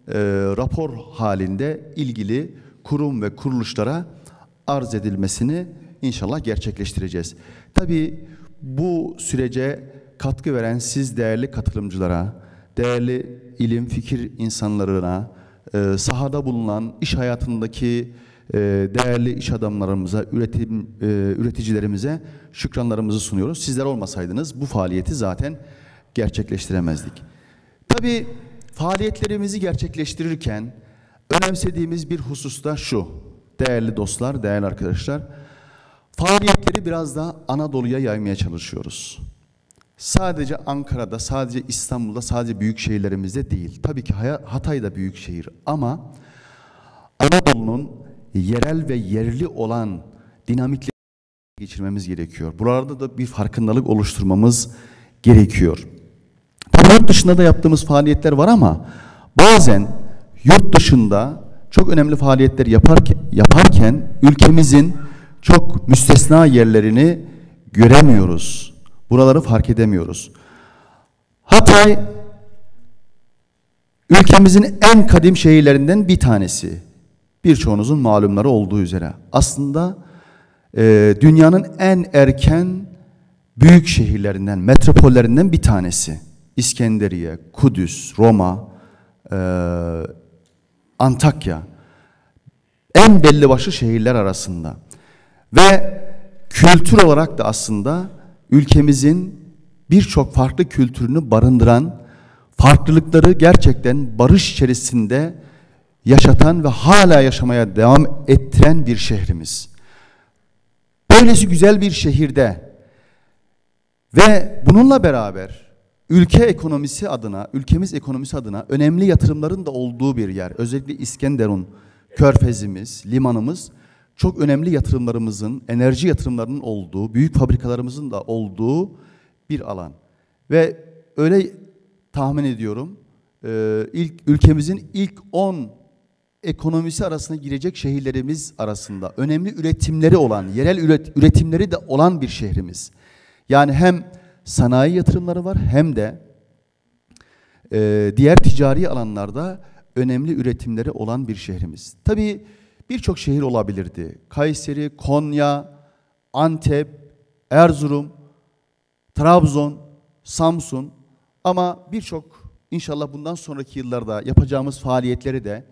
Speaker 6: e, rapor halinde ilgili kurum ve kuruluşlara arz edilmesini inşallah gerçekleştireceğiz. Tabii bu sürece katkı veren siz değerli katılımcılara, değerli ilim fikir insanlarına, e, sahada bulunan iş hayatındaki e, değerli iş adamlarımıza, üretim e, üreticilerimize şükranlarımızı sunuyoruz. Sizler olmasaydınız bu faaliyeti zaten gerçekleştiremezdik. Tabii faaliyetlerimizi gerçekleştirirken önemsediğimiz bir husus da şu. Değerli dostlar, değerli arkadaşlar, faaliyetleri biraz da Anadolu'ya yaymaya çalışıyoruz. Sadece Ankara'da, sadece İstanbul'da, sadece büyük şehirlerimizde değil. Tabii ki Hatay da büyük şehir ama Anadolu'nun yerel ve yerli olan dinamikleri geçirmemiz gerekiyor. Buralarda da bir farkındalık oluşturmamız gerekiyor. Tabii yurt dışında da yaptığımız faaliyetler var ama bazen yurt dışında çok önemli faaliyetler yaparken, yaparken ülkemizin çok müstesna yerlerini göremiyoruz. Buraları fark edemiyoruz. Hatay ülkemizin en kadim şehirlerinden bir tanesi. Birçoğunuzun malumları olduğu üzere. Aslında e, dünyanın en erken büyük şehirlerinden, metropollerinden bir tanesi. İskenderiye, Kudüs, Roma, e, Antakya. En belli başlı şehirler arasında. Ve kültür olarak da aslında ülkemizin birçok farklı kültürünü barındıran, farklılıkları gerçekten barış içerisinde yaşatan ve hala yaşamaya devam ettiren bir şehrimiz. Böylesi güzel bir şehirde ve bununla beraber ülke ekonomisi adına, ülkemiz ekonomisi adına önemli yatırımların da olduğu bir yer. Özellikle İskenderun, Körfezimiz, limanımız çok önemli yatırımlarımızın, enerji yatırımlarının olduğu, büyük fabrikalarımızın da olduğu bir alan. Ve öyle tahmin ediyorum, ilk ülkemizin ilk 10 ekonomisi arasına girecek şehirlerimiz arasında önemli üretimleri olan, yerel üret, üretimleri de olan bir şehrimiz. Yani hem sanayi yatırımları var hem de e, diğer ticari alanlarda önemli üretimleri olan bir şehrimiz. Tabii birçok şehir olabilirdi. Kayseri, Konya, Antep, Erzurum, Trabzon, Samsun ama birçok inşallah bundan sonraki yıllarda yapacağımız faaliyetleri de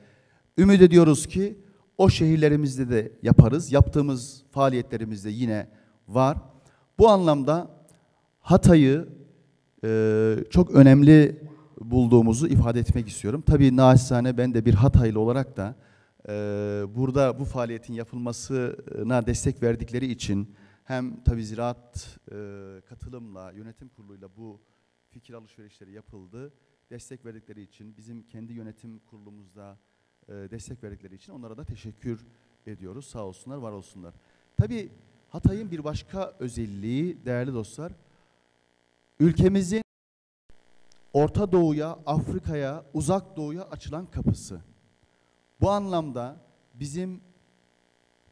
Speaker 6: ümit ediyoruz ki o şehirlerimizde de yaparız. Yaptığımız faaliyetlerimizde yine var. Bu anlamda Hatay'ı e, çok önemli bulduğumuzu ifade etmek istiyorum. Tabii naçizane ben de bir Hataylı olarak da burada bu faaliyetin yapılmasına destek verdikleri için hem tabii ziraat e, katılımla, yönetim kuruluyla bu fikir alışverişleri yapıldı. Destek verdikleri için bizim kendi yönetim kurulumuzda e, destek verdikleri için onlara da teşekkür ediyoruz. Sağ olsunlar, var olsunlar. Tabii Hatay'ın bir başka özelliği değerli dostlar, ülkemizin Orta Doğu'ya, Afrika'ya, Uzak Doğu'ya açılan kapısı. Bu anlamda bizim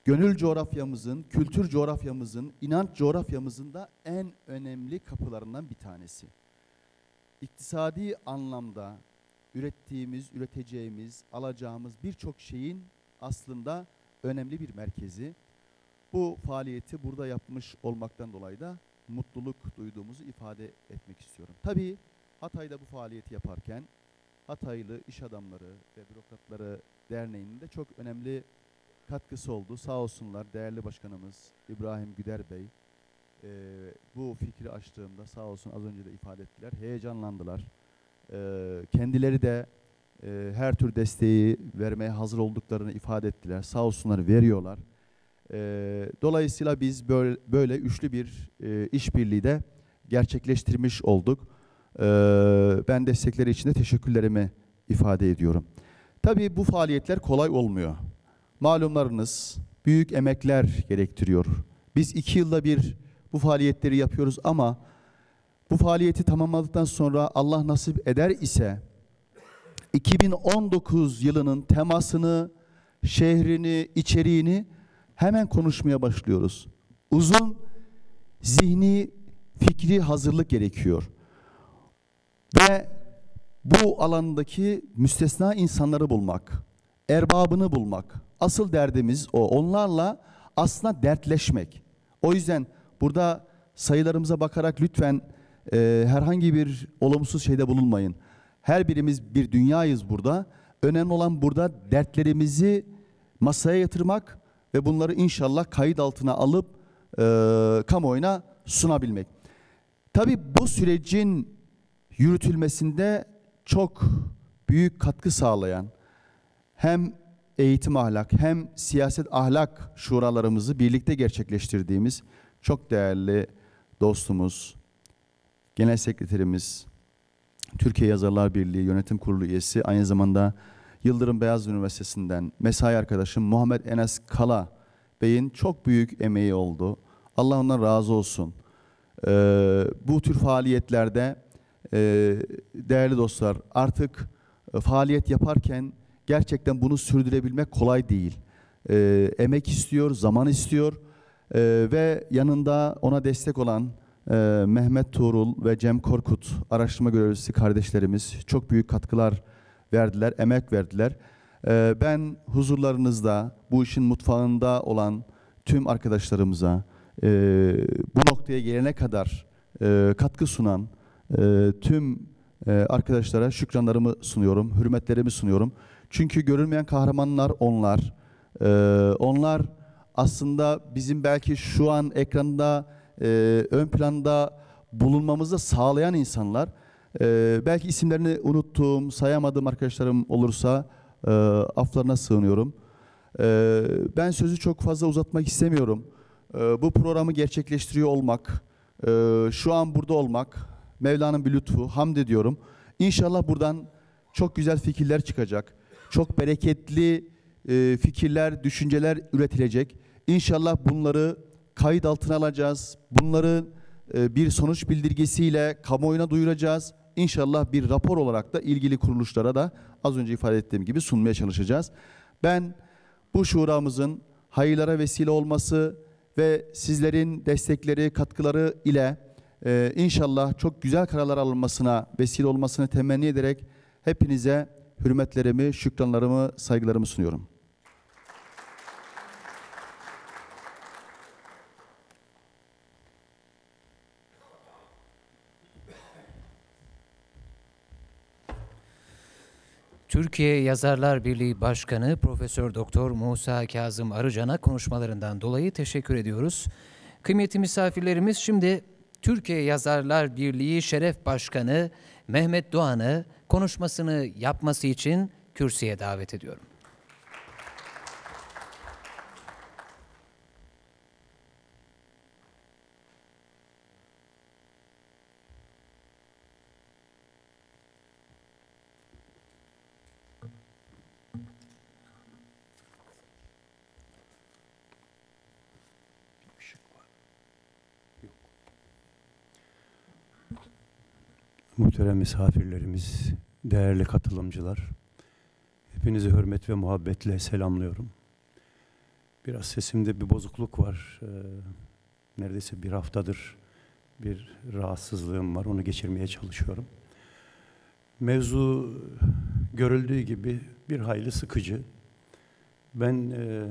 Speaker 6: gönül coğrafyamızın, kültür coğrafyamızın, inanç coğrafyamızın da en önemli kapılarından bir tanesi. İktisadi anlamda ürettiğimiz, üreteceğimiz, alacağımız birçok şeyin aslında önemli bir merkezi. Bu faaliyeti burada yapmış olmaktan dolayı da mutluluk duyduğumuzu ifade etmek istiyorum. Tabii Hatay'da bu faaliyeti yaparken Hataylı iş adamları ve bürokratları derneğinin de çok önemli katkısı oldu. Sağ olsunlar değerli başkanımız İbrahim Güder Bey e, bu fikri açtığımda sağ olsun az önce de ifade ettiler. Heyecanlandılar. E, kendileri de e, her tür desteği vermeye hazır olduklarını ifade ettiler. Sağ olsunlar veriyorlar. E, dolayısıyla biz böyle, böyle üçlü bir e, işbirliği de gerçekleştirmiş olduk. E, ben destekleri için de teşekkürlerimi ifade ediyorum. Tabii bu faaliyetler kolay olmuyor. Malumlarınız büyük emekler gerektiriyor. Biz iki yılda bir bu faaliyetleri yapıyoruz ama bu faaliyeti tamamladıktan sonra Allah nasip eder ise 2019 yılının temasını, şehrini, içeriğini hemen konuşmaya başlıyoruz. Uzun zihni, fikri hazırlık gerekiyor. Ve bu alandaki müstesna insanları bulmak, erbabını bulmak. Asıl derdimiz o. Onlarla aslında dertleşmek. O yüzden burada sayılarımıza bakarak lütfen e, herhangi bir olumsuz şeyde bulunmayın. Her birimiz bir dünyayız burada. Önemli olan burada dertlerimizi masaya yatırmak ve bunları inşallah kayıt altına alıp e, kamuoyuna sunabilmek. Tabii bu sürecin yürütülmesinde çok büyük katkı sağlayan hem eğitim ahlak hem siyaset ahlak şuralarımızı birlikte gerçekleştirdiğimiz çok değerli dostumuz, genel sekreterimiz, Türkiye Yazarlar Birliği Yönetim Kurulu üyesi, aynı zamanda Yıldırım Beyazıt Üniversitesi'nden mesai arkadaşım Muhammed Enes Kala Bey'in çok büyük emeği oldu. Allah ondan razı olsun. Ee, bu tür faaliyetlerde değerli dostlar artık e, faaliyet yaparken gerçekten bunu sürdürebilmek kolay değil. Ee, emek istiyor, zaman istiyor Ee, ve yanında ona destek olan e, Mehmet Tuğrul ve Cem Korkut araştırma görevlisi kardeşlerimiz çok büyük katkılar verdiler, emek verdiler. Ee, ben huzurlarınızda bu işin mutfağında olan tüm arkadaşlarımıza e, bu noktaya gelene kadar e, katkı sunan e, tüm e, arkadaşlara şükranlarımı sunuyorum, hürmetlerimi sunuyorum. Çünkü görülmeyen kahramanlar onlar. E, onlar aslında bizim belki şu an ekranda e, ön planda bulunmamızı sağlayan insanlar. E, belki isimlerini unuttuğum, sayamadığım arkadaşlarım olursa e, aflarına sığınıyorum. E, ben sözü çok fazla uzatmak istemiyorum. E, bu programı gerçekleştiriyor olmak, e, şu an burada olmak, Mevla'nın bir lütfu, hamd ediyorum. İnşallah buradan çok güzel fikirler çıkacak. Çok bereketli e, fikirler, düşünceler üretilecek. İnşallah bunları kayıt altına alacağız. Bunları e, bir sonuç bildirgesiyle kamuoyuna duyuracağız. İnşallah bir rapor olarak da ilgili kuruluşlara da az önce ifade ettiğim gibi sunmaya çalışacağız. Ben bu şuramızın hayırlara vesile olması ve sizlerin destekleri, katkıları ile e, inşallah çok güzel kararlar alınmasına vesile olmasını temenni ederek hepinize hürmetlerimi, şükranlarımı, saygılarımı sunuyorum.
Speaker 1: Türkiye Yazarlar Birliği Başkanı Profesör Doktor Musa Kazım Arıcan'a konuşmalarından dolayı teşekkür ediyoruz. Kıymetli misafirlerimiz şimdi Türkiye Yazarlar Birliği Şeref Başkanı Mehmet Doğan'ı konuşmasını yapması için kürsüye davet ediyorum.
Speaker 7: Muhterem misafirlerimiz, değerli katılımcılar, hepinizi hürmet ve muhabbetle selamlıyorum. Biraz sesimde bir bozukluk var. Ee, neredeyse bir haftadır bir rahatsızlığım var. Onu geçirmeye çalışıyorum. Mevzu görüldüğü gibi bir hayli sıkıcı. Ben e,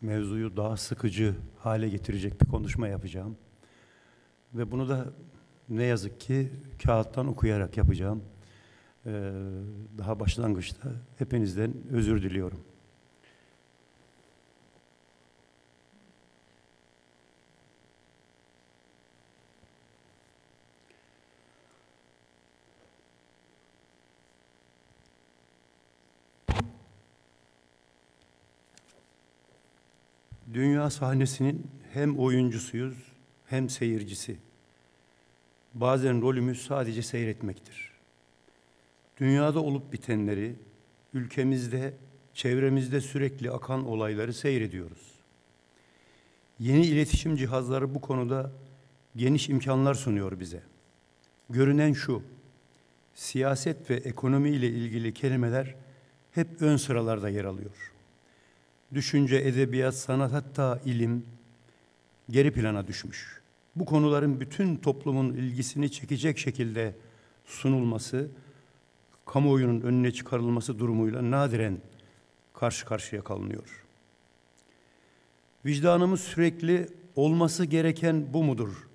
Speaker 7: mevzuyu daha sıkıcı hale getirecek bir konuşma yapacağım. Ve bunu da ne yazık ki kağıttan okuyarak yapacağım. Ee, daha başlangıçta hepinizden özür diliyorum. Dünya sahnesinin hem oyuncusuyuz hem seyircisi. Bazen rolümüz sadece seyretmektir. Dünyada olup bitenleri, ülkemizde, çevremizde sürekli akan olayları seyrediyoruz. Yeni iletişim cihazları bu konuda geniş imkanlar sunuyor bize. Görünen şu, siyaset ve ekonomi ile ilgili kelimeler hep ön sıralarda yer alıyor. Düşünce, edebiyat, sanat hatta ilim geri plana düşmüş bu konuların bütün toplumun ilgisini çekecek şekilde sunulması kamuoyunun önüne çıkarılması durumuyla nadiren karşı karşıya kalınıyor. Vicdanımız sürekli olması gereken bu mudur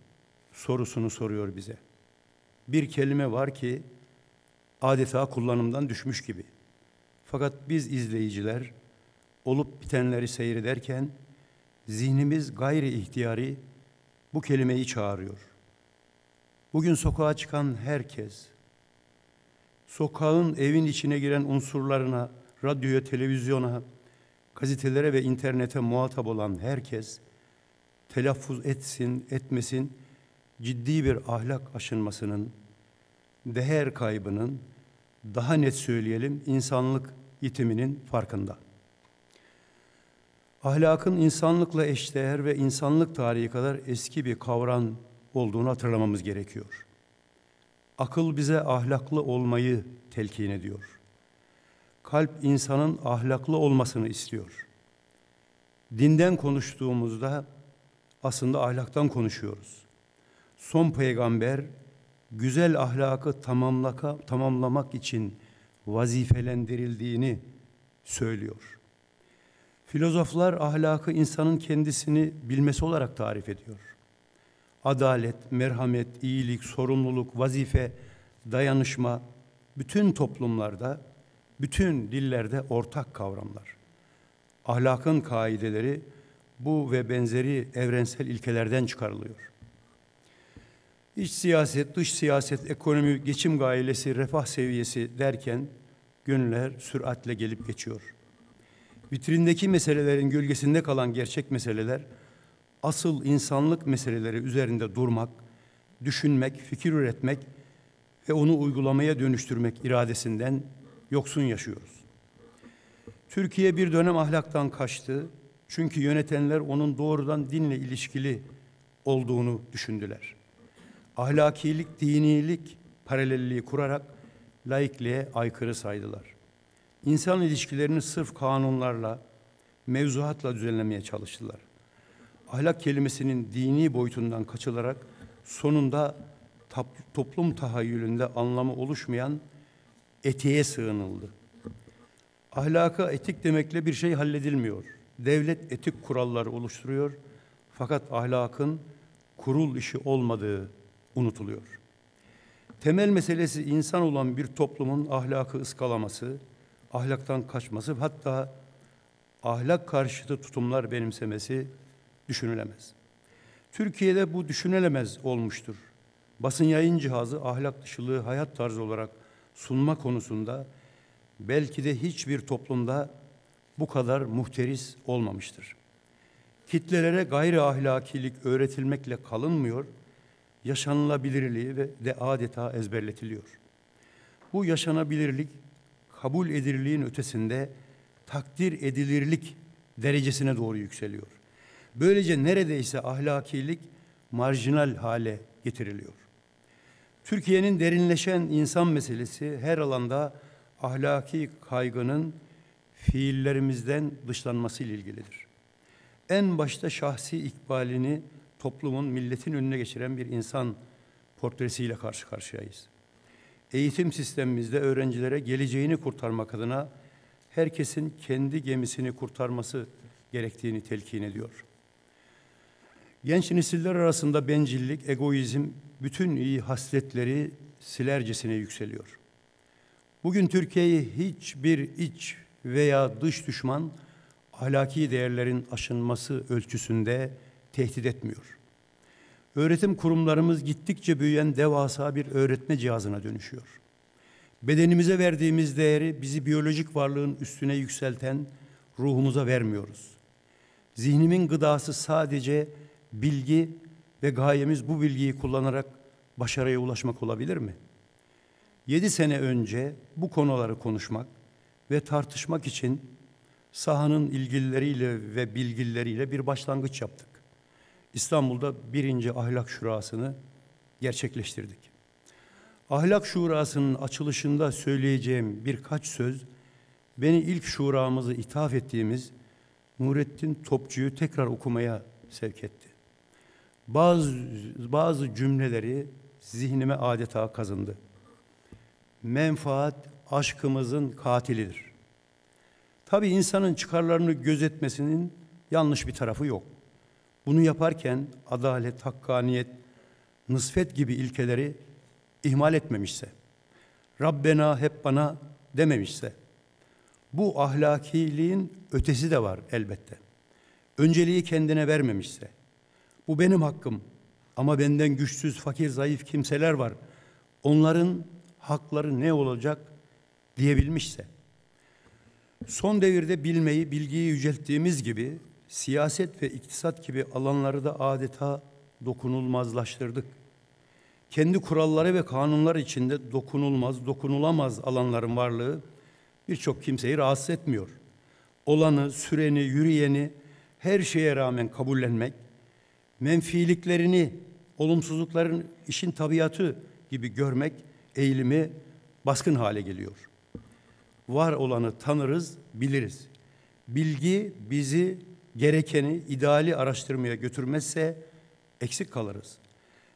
Speaker 7: sorusunu soruyor bize. Bir kelime var ki adeta kullanımdan düşmüş gibi. Fakat biz izleyiciler olup bitenleri seyrederken zihnimiz gayri ihtiyari bu kelimeyi çağırıyor. Bugün sokağa çıkan herkes, sokağın evin içine giren unsurlarına, radyoya, televizyona, gazetelere ve internete muhatap olan herkes, telaffuz etsin, etmesin, ciddi bir ahlak aşınmasının, değer kaybının, daha net söyleyelim, insanlık yitiminin farkında. Ahlakın insanlıkla eşdeğer ve insanlık tarihi kadar eski bir kavram olduğunu hatırlamamız gerekiyor. Akıl bize ahlaklı olmayı telkin ediyor. Kalp insanın ahlaklı olmasını istiyor. Dinden konuştuğumuzda aslında ahlaktan konuşuyoruz. Son peygamber güzel ahlakı tamamlamak için vazifelendirildiğini söylüyor. Filozoflar ahlakı insanın kendisini bilmesi olarak tarif ediyor. Adalet, merhamet, iyilik, sorumluluk, vazife, dayanışma bütün toplumlarda, bütün dillerde ortak kavramlar. Ahlakın kaideleri bu ve benzeri evrensel ilkelerden çıkarılıyor. İç siyaset, dış siyaset, ekonomi, geçim gailesi, refah seviyesi derken günler süratle gelip geçiyor. Vitrindeki meselelerin gölgesinde kalan gerçek meseleler, asıl insanlık meseleleri üzerinde durmak, düşünmek, fikir üretmek ve onu uygulamaya dönüştürmek iradesinden yoksun yaşıyoruz. Türkiye bir dönem ahlaktan kaçtı. Çünkü yönetenler onun doğrudan dinle ilişkili olduğunu düşündüler. Ahlakilik, dinilik paralelliği kurarak laikliğe aykırı saydılar. İnsan ilişkilerini sırf kanunlarla, mevzuatla düzenlemeye çalıştılar. Ahlak kelimesinin dini boyutundan kaçılarak sonunda toplum tahayyülünde anlamı oluşmayan etiğe sığınıldı. Ahlaka etik demekle bir şey halledilmiyor. Devlet etik kuralları oluşturuyor fakat ahlakın kurul işi olmadığı unutuluyor. Temel meselesi insan olan bir toplumun ahlakı ıskalaması, ahlaktan kaçması hatta ahlak karşıtı tutumlar benimsemesi düşünülemez. Türkiye'de bu düşünülemez olmuştur. Basın yayın cihazı ahlak dışılığı hayat tarzı olarak sunma konusunda belki de hiçbir toplumda bu kadar muhteris olmamıştır. Kitlelere gayri ahlakilik öğretilmekle kalınmıyor, yaşanılabilirliği ve de adeta ezberletiliyor. Bu yaşanabilirlik kabul edilirliğin ötesinde takdir edilirlik derecesine doğru yükseliyor. Böylece neredeyse ahlakilik marjinal hale getiriliyor. Türkiye'nin derinleşen insan meselesi her alanda ahlaki kaygının fiillerimizden dışlanması ile ilgilidir. En başta şahsi ikbalini toplumun, milletin önüne geçiren bir insan portresiyle karşı karşıyayız. Eğitim sistemimizde öğrencilere geleceğini kurtarmak adına herkesin kendi gemisini kurtarması gerektiğini telkin ediyor. Genç nesiller arasında bencillik, egoizm, bütün iyi hasletleri silercesine yükseliyor. Bugün Türkiye'yi hiçbir iç veya dış düşman ahlaki değerlerin aşınması ölçüsünde tehdit etmiyor. Öğretim kurumlarımız gittikçe büyüyen devasa bir öğretme cihazına dönüşüyor. Bedenimize verdiğimiz değeri bizi biyolojik varlığın üstüne yükselten ruhumuza vermiyoruz. Zihnimin gıdası sadece bilgi ve gayemiz bu bilgiyi kullanarak başarıya ulaşmak olabilir mi? Yedi sene önce bu konuları konuşmak ve tartışmak için sahanın ilgilileriyle ve bilgileriyle bir başlangıç yaptık. İstanbul'da birinci ahlak şurasını gerçekleştirdik. Ahlak şurasının açılışında söyleyeceğim birkaç söz beni ilk şuramızı ithaf ettiğimiz Nurettin Topçu'yu tekrar okumaya sevk etti. Bazı, bazı cümleleri zihnime adeta kazındı. Menfaat aşkımızın katilidir. Tabii insanın çıkarlarını gözetmesinin yanlış bir tarafı yok. Bunu yaparken adalet, hakkaniyet, nısfet gibi ilkeleri ihmal etmemişse, Rabbena hep bana dememişse, bu ahlakiliğin ötesi de var elbette. Önceliği kendine vermemişse, bu benim hakkım ama benden güçsüz, fakir, zayıf kimseler var. Onların hakları ne olacak diyebilmişse, son devirde bilmeyi, bilgiyi yücelttiğimiz gibi siyaset ve iktisat gibi alanları da adeta dokunulmazlaştırdık. Kendi kuralları ve kanunlar içinde dokunulmaz, dokunulamaz alanların varlığı birçok kimseyi rahatsız etmiyor. Olanı, süreni, yürüyeni her şeye rağmen kabullenmek, menfiliklerini, olumsuzlukların işin tabiatı gibi görmek eğilimi baskın hale geliyor. Var olanı tanırız, biliriz. Bilgi bizi gerekeni, ideali araştırmaya götürmezse eksik kalırız.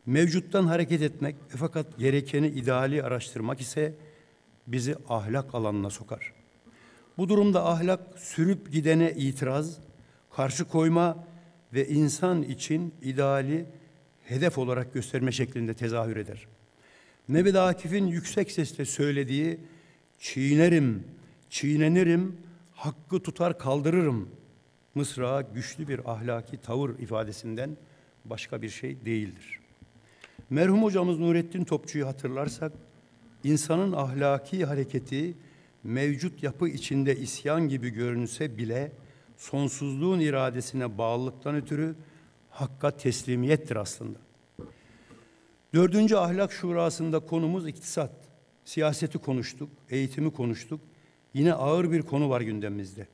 Speaker 7: Mevcuttan hareket etmek fakat gerekeni, ideali araştırmak ise bizi ahlak alanına sokar. Bu durumda ahlak sürüp gidene itiraz, karşı koyma ve insan için ideali hedef olarak gösterme şeklinde tezahür eder. Mehmet Akif'in yüksek sesle söylediği çiğnerim, çiğnenirim, hakkı tutar kaldırırım mısra güçlü bir ahlaki tavır ifadesinden başka bir şey değildir. Merhum hocamız Nurettin Topçu'yu hatırlarsak insanın ahlaki hareketi mevcut yapı içinde isyan gibi görünse bile sonsuzluğun iradesine bağlılıktan ötürü hakka teslimiyettir aslında. Dördüncü ahlak şurasında konumuz iktisat. Siyaseti konuştuk, eğitimi konuştuk. Yine ağır bir konu var gündemimizde.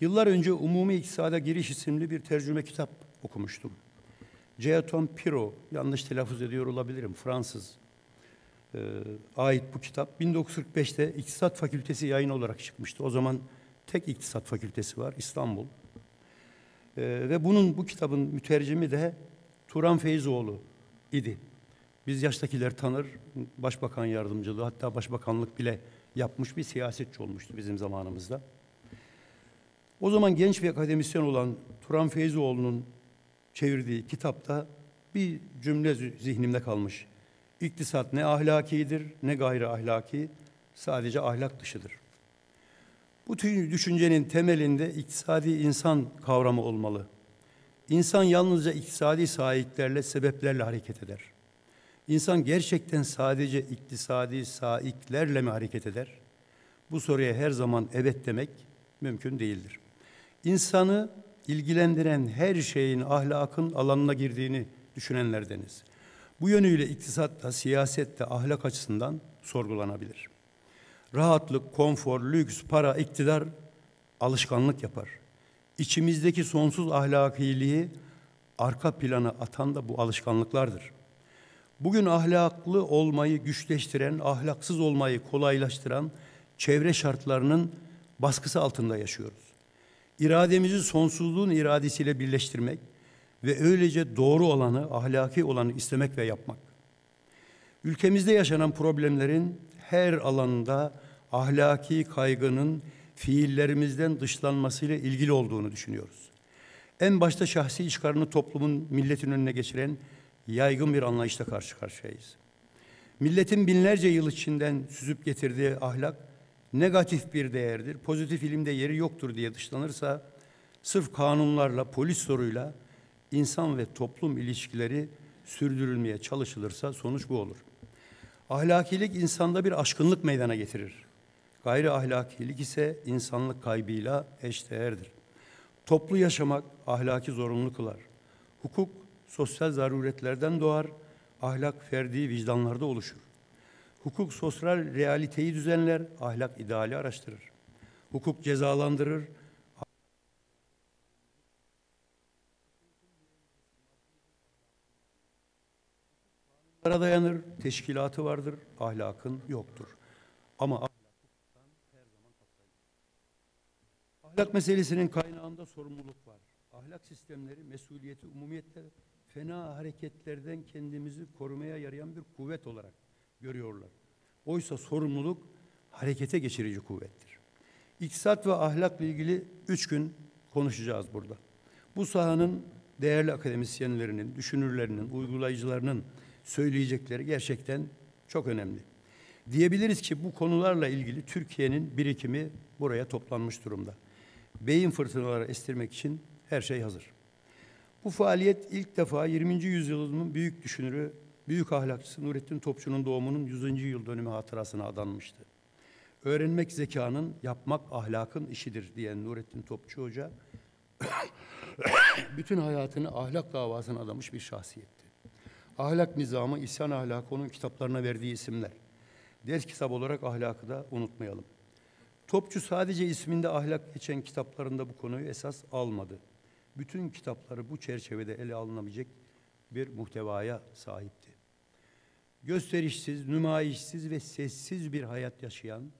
Speaker 7: Yıllar önce Umumi İktisada Giriş isimli bir tercüme kitap okumuştum. Giaton Piro, yanlış telaffuz ediyor olabilirim, Fransız e, ait bu kitap. 1945'te İktisat Fakültesi yayın olarak çıkmıştı. O zaman tek İktisat Fakültesi var, İstanbul. E, ve bunun, bu kitabın mütercimi de Turan Feyzoğlu idi. Biz yaştakiler tanır, başbakan yardımcılığı, hatta başbakanlık bile yapmış bir siyasetçi olmuştu bizim zamanımızda. O zaman genç bir akademisyen olan Turan Feyzoğlu'nun çevirdiği kitapta bir cümle zihnimde kalmış. İktisat ne ahlakidir ne gayri ahlaki, sadece ahlak dışıdır. Bu düşüncenin temelinde iktisadi insan kavramı olmalı. İnsan yalnızca iktisadi sahiplerle, sebeplerle hareket eder. İnsan gerçekten sadece iktisadi saiklerle mi hareket eder? Bu soruya her zaman evet demek mümkün değildir. İnsanı ilgilendiren her şeyin ahlakın alanına girdiğini düşünenlerdeniz. Bu yönüyle iktisat da siyaset de ahlak açısından sorgulanabilir. Rahatlık, konfor, lüks, para, iktidar alışkanlık yapar. İçimizdeki sonsuz ahlakiliği arka plana atan da bu alışkanlıklardır. Bugün ahlaklı olmayı güçleştiren, ahlaksız olmayı kolaylaştıran çevre şartlarının baskısı altında yaşıyoruz. İrademizi sonsuzluğun iradesiyle birleştirmek ve öylece doğru olanı, ahlaki olanı istemek ve yapmak. Ülkemizde yaşanan problemlerin her alanında ahlaki kaygının fiillerimizden dışlanmasıyla ilgili olduğunu düşünüyoruz. En başta şahsi çıkarını toplumun, milletin önüne geçiren yaygın bir anlayışla karşı karşıyayız. Milletin binlerce yıl içinden süzüp getirdiği ahlak negatif bir değerdir, pozitif ilimde yeri yoktur diye dışlanırsa sırf kanunlarla, polis soruyla insan ve toplum ilişkileri sürdürülmeye çalışılırsa sonuç bu olur. Ahlakilik insanda bir aşkınlık meydana getirir. Gayri ahlakilik ise insanlık kaybıyla eşdeğerdir. Toplu yaşamak ahlaki zorunlu kılar. Hukuk sosyal zaruretlerden doğar, ahlak ferdi vicdanlarda oluşur. Hukuk sosyal realiteyi düzenler, ahlak ideali araştırır. Hukuk cezalandırır, Ahlaklara dayanır, teşkilatı vardır, ahlakın yoktur. Ama ahlak Ahlak meselesinin kaynağında sorumluluk var. Ahlak sistemleri mesuliyeti umumiyetle fena hareketlerden kendimizi korumaya yarayan bir kuvvet olarak görüyorlar. Oysa sorumluluk harekete geçirici kuvvettir. İktisat ve ahlakla ilgili üç gün konuşacağız burada. Bu sahanın değerli akademisyenlerinin, düşünürlerinin, uygulayıcılarının söyleyecekleri gerçekten çok önemli. Diyebiliriz ki bu konularla ilgili Türkiye'nin birikimi buraya toplanmış durumda. Beyin fırtınaları estirmek için her şey hazır. Bu faaliyet ilk defa 20. yüzyılın büyük düşünürü, büyük ahlakçısı Nurettin Topçu'nun doğumunun 100. yıl dönümü hatırasına adanmıştı. Öğrenmek zekanın, yapmak ahlakın işidir diyen Nurettin Topçu Hoca, bütün hayatını ahlak davasına adamış bir şahsiyetti. Ahlak nizamı, isyan ahlakı onun kitaplarına verdiği isimler. Ders kitap olarak ahlakı da unutmayalım. Topçu sadece isminde ahlak geçen kitaplarında bu konuyu esas almadı. Bütün kitapları bu çerçevede ele alınabilecek bir muhtevaya sahipti. Gösterişsiz, nümayişsiz ve sessiz bir hayat yaşayan,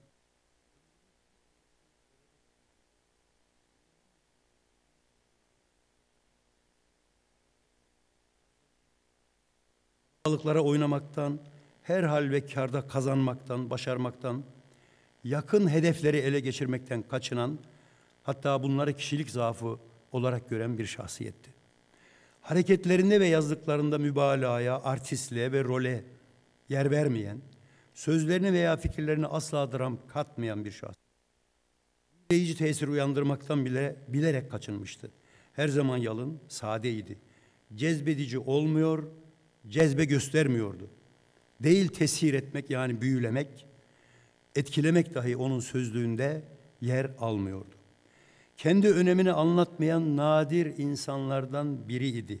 Speaker 7: balıklara oynamaktan, her hal ve karda kazanmaktan, başarmaktan, yakın hedefleri ele geçirmekten kaçınan, hatta bunları kişilik zaafı olarak gören bir şahsiyetti. Hareketlerinde ve yazdıklarında mübalağaya, artistliğe ve role yer vermeyen, sözlerini veya fikirlerini asla dram katmayan bir şahs. Büyüleyici tesir uyandırmaktan bile bilerek kaçınmıştı. Her zaman yalın, sadeydi. Cezbedici olmuyor, cezbe göstermiyordu. Değil tesir etmek yani büyülemek, etkilemek dahi onun sözlüğünde yer almıyordu. Kendi önemini anlatmayan nadir insanlardan biriydi.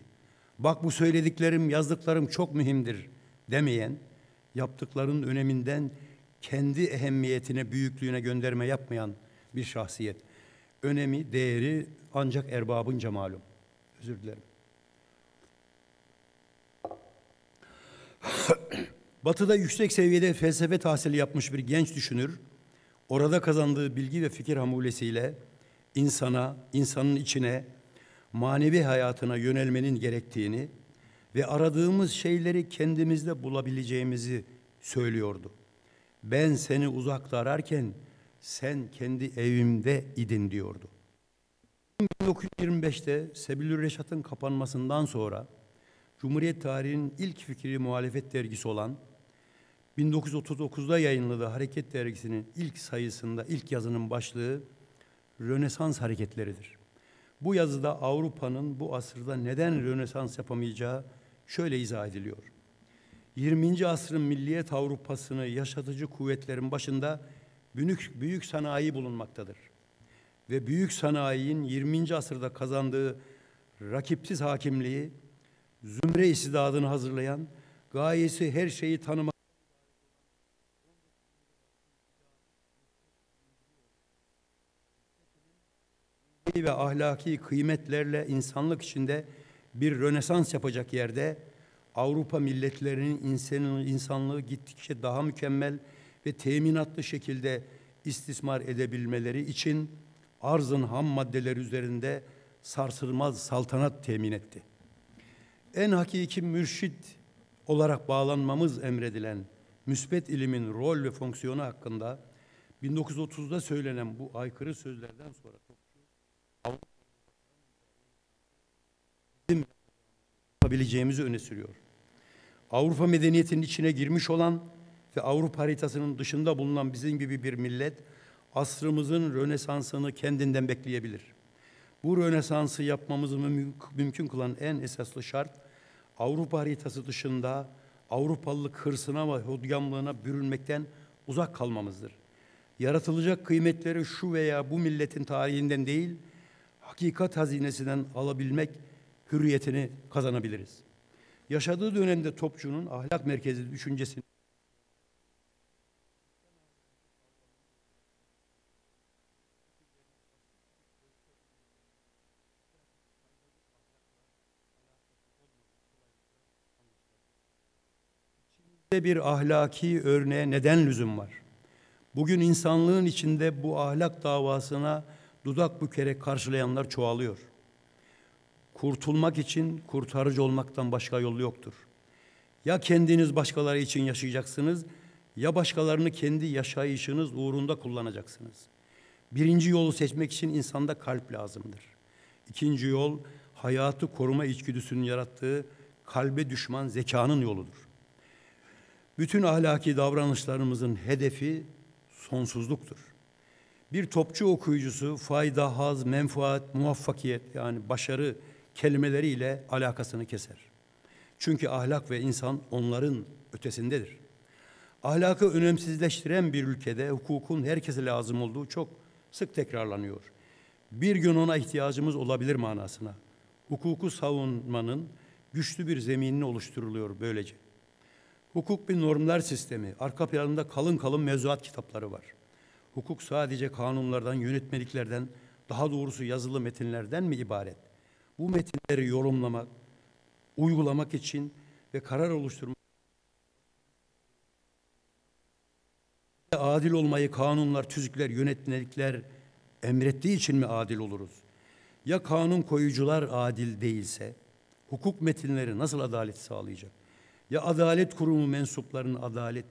Speaker 7: Bak bu söylediklerim, yazdıklarım çok mühimdir demeyen, yaptıklarının öneminden kendi ehemmiyetine, büyüklüğüne gönderme yapmayan bir şahsiyet. Önemi, değeri ancak erbabınca malum. Özür dilerim. Batı'da yüksek seviyede felsefe tahsili yapmış bir genç düşünür, orada kazandığı bilgi ve fikir hamulesiyle insana, insanın içine, manevi hayatına yönelmenin gerektiğini ve aradığımız şeyleri kendimizde bulabileceğimizi söylüyordu. Ben seni uzakta ararken sen kendi evimde idin diyordu. 1925'te Sebilür Reşat'ın kapanmasından sonra Cumhuriyet tarihinin ilk fikri muhalefet dergisi olan 1939'da yayınladığı Hareket Dergisi'nin ilk sayısında ilk yazının başlığı Rönesans hareketleridir. Bu yazıda Avrupa'nın bu asırda neden Rönesans yapamayacağı şöyle izah ediliyor. 20. asrın milliyet Avrupa'sını yaşatıcı kuvvetlerin başında büyük, büyük sanayi bulunmaktadır. Ve büyük sanayinin 20. asırda kazandığı rakipsiz hakimliği, zümre istidadını hazırlayan, gayesi her şeyi tanımak, ve ahlaki kıymetlerle insanlık içinde bir rönesans yapacak yerde Avrupa milletlerinin insanlığı, insanlığı gittikçe daha mükemmel ve teminatlı şekilde istismar edebilmeleri için arzın ham maddeler üzerinde sarsılmaz saltanat temin etti. En hakiki mürşit olarak bağlanmamız emredilen müsbet ilimin rol ve fonksiyonu hakkında 1930'da söylenen bu aykırı sözlerden sonra bizim yapabileceğimizi öne sürüyor. Avrupa medeniyetinin içine girmiş olan ve Avrupa haritasının dışında bulunan bizim gibi bir millet asrımızın rönesansını kendinden bekleyebilir. Bu rönesansı yapmamızı mümkün kılan en esaslı şart Avrupa haritası dışında Avrupalılık hırsına ve hodgamlığına bürünmekten uzak kalmamızdır. Yaratılacak kıymetleri şu veya bu milletin tarihinden değil, hakikat hazinesinden alabilmek hürriyetini kazanabiliriz. Yaşadığı dönemde topçunun ahlak merkezi düşüncesini bir ahlaki örneğe neden lüzum var? Bugün insanlığın içinde bu ahlak davasına dudak bükerek karşılayanlar çoğalıyor. Kurtulmak için kurtarıcı olmaktan başka yol yoktur. Ya kendiniz başkaları için yaşayacaksınız ya başkalarını kendi yaşayışınız uğrunda kullanacaksınız. Birinci yolu seçmek için insanda kalp lazımdır. İkinci yol hayatı koruma içgüdüsünün yarattığı kalbe düşman zekanın yoludur. Bütün ahlaki davranışlarımızın hedefi sonsuzluktur. Bir topçu okuyucusu fayda, haz, menfaat, muvaffakiyet yani başarı kelimeleriyle alakasını keser. Çünkü ahlak ve insan onların ötesindedir. Ahlakı önemsizleştiren bir ülkede hukukun herkese lazım olduğu çok sık tekrarlanıyor. Bir gün ona ihtiyacımız olabilir manasına. Hukuku savunmanın güçlü bir zeminini oluşturuluyor böylece. Hukuk bir normlar sistemi. Arka planında kalın kalın mevzuat kitapları var. Hukuk sadece kanunlardan, yönetmeliklerden, daha doğrusu yazılı metinlerden mi ibaret? Bu metinleri yorumlamak, uygulamak için ve karar oluşturmak adil olmayı kanunlar, tüzükler, yönetmelikler emrettiği için mi adil oluruz? Ya kanun koyucular adil değilse hukuk metinleri nasıl adalet sağlayacak? Ya adalet kurumu mensuplarının adalet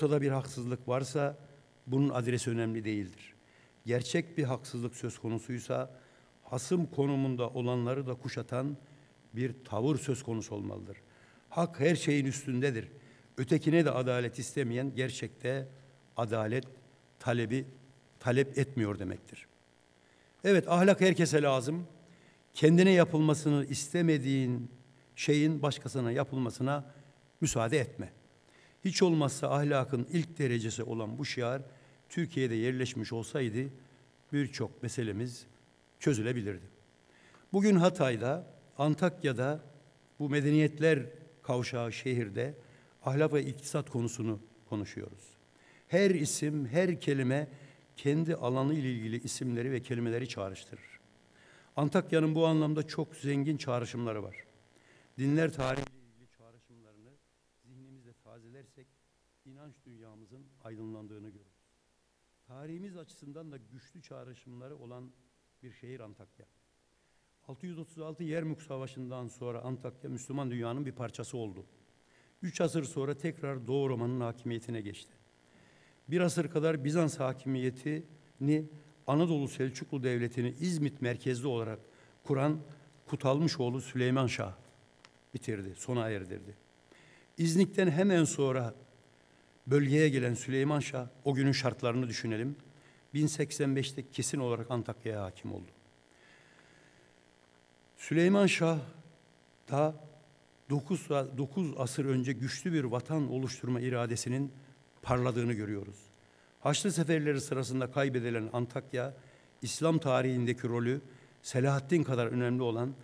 Speaker 7: Ortada bir haksızlık varsa bunun adresi önemli değildir. Gerçek bir haksızlık söz konusuysa hasım konumunda olanları da kuşatan bir tavır söz konusu olmalıdır. Hak her şeyin üstündedir. Ötekine de adalet istemeyen gerçekte adalet talebi talep etmiyor demektir. Evet ahlak herkese lazım. Kendine yapılmasını istemediğin şeyin başkasına yapılmasına müsaade etme. Hiç olmazsa ahlakın ilk derecesi olan bu şiar Türkiye'de yerleşmiş olsaydı birçok meselemiz çözülebilirdi. Bugün Hatay'da, Antakya'da bu medeniyetler kavşağı şehirde ahlak ve iktisat konusunu konuşuyoruz. Her isim, her kelime kendi alanı ile ilgili isimleri ve kelimeleri çağrıştırır. Antakya'nın bu anlamda çok zengin çağrışımları var. Dinler tarihiyle aydınlandığını görürüz. Tarihimiz açısından da güçlü çağrışımları olan bir şehir Antakya. 636 Yermük Savaşı'ndan sonra Antakya Müslüman dünyanın bir parçası oldu. Üç asır sonra tekrar Doğu Roma'nın hakimiyetine geçti. Bir asır kadar Bizans hakimiyetini Anadolu Selçuklu Devleti'ni İzmit merkezli olarak kuran Kutalmışoğlu Süleyman Şah bitirdi, sona erdirdi. İznik'ten hemen sonra bölgeye gelen Süleyman Şah, o günün şartlarını düşünelim. 1085'te kesin olarak Antakya'ya hakim oldu. Süleyman Şah da 9, 9 asır önce güçlü bir vatan oluşturma iradesinin parladığını görüyoruz. Haçlı seferleri sırasında kaybedilen Antakya, İslam tarihindeki rolü Selahaddin kadar önemli olan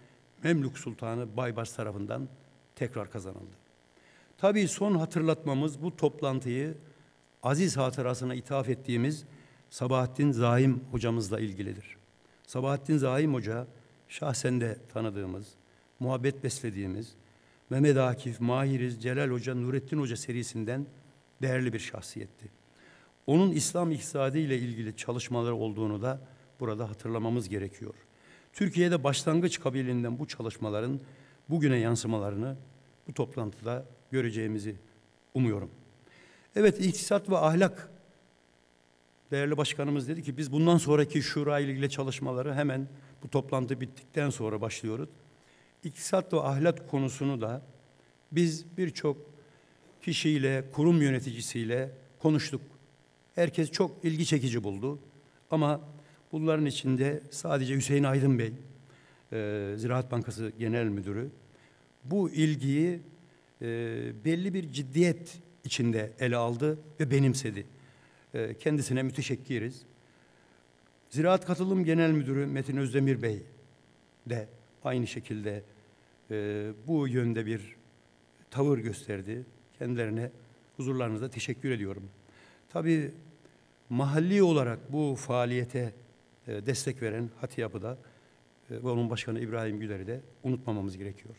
Speaker 7: Memlük Sultanı Baybars tarafından tekrar kazanıldı. Tabii son hatırlatmamız bu toplantıyı aziz hatırasına ithaf ettiğimiz Sabahattin Zahim hocamızla ilgilidir. Sabahattin Zahim Hoca şahsen de tanıdığımız, muhabbet beslediğimiz Mehmet Akif, Mahiriz, Celal Hoca, Nurettin Hoca serisinden değerli bir şahsiyetti. Onun İslam iktisadı ile ilgili çalışmaları olduğunu da burada hatırlamamız gerekiyor. Türkiye'de başlangıç kabilinden bu çalışmaların bugüne yansımalarını bu toplantıda göreceğimizi umuyorum. Evet, iktisat ve ahlak değerli başkanımız dedi ki biz bundan sonraki şura ile çalışmaları hemen bu toplantı bittikten sonra başlıyoruz. iktisat ve ahlak konusunu da biz birçok kişiyle, kurum yöneticisiyle konuştuk. Herkes çok ilgi çekici buldu. Ama bunların içinde sadece Hüseyin Aydın Bey, Ziraat Bankası Genel Müdürü, bu ilgiyi e, belli bir ciddiyet içinde ele aldı ve benimsedi. E, kendisine müteşekkiriz. Ziraat Katılım Genel Müdürü Metin Özdemir Bey de aynı şekilde e, bu yönde bir tavır gösterdi. Kendilerine huzurlarınızda teşekkür ediyorum. Tabii mahalli olarak bu faaliyete e, destek veren Hati Yapı'da e, ve onun başkanı İbrahim Güler'i de unutmamamız gerekiyor.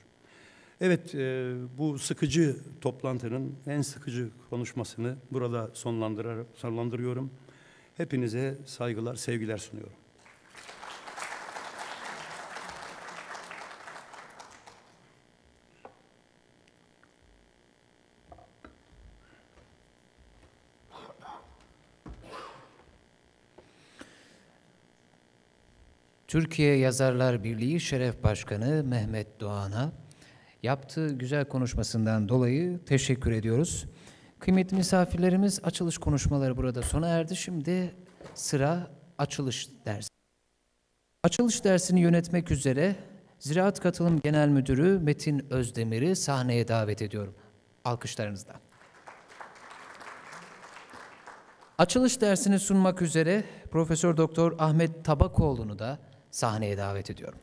Speaker 7: Evet, e, bu sıkıcı toplantının en sıkıcı konuşmasını burada sonlandırıyorum. Hepinize saygılar, sevgiler sunuyorum.
Speaker 1: Türkiye Yazarlar Birliği Şeref Başkanı Mehmet Doğan'a yaptığı güzel konuşmasından dolayı teşekkür ediyoruz. Kıymetli misafirlerimiz açılış konuşmaları burada sona erdi. Şimdi sıra açılış dersi. Açılış dersini yönetmek üzere Ziraat Katılım Genel Müdürü Metin Özdemir'i sahneye davet ediyorum. Alkışlarınızla. Açılış dersini sunmak üzere Profesör Doktor Ahmet Tabakoğlu'nu da sahneye davet ediyorum.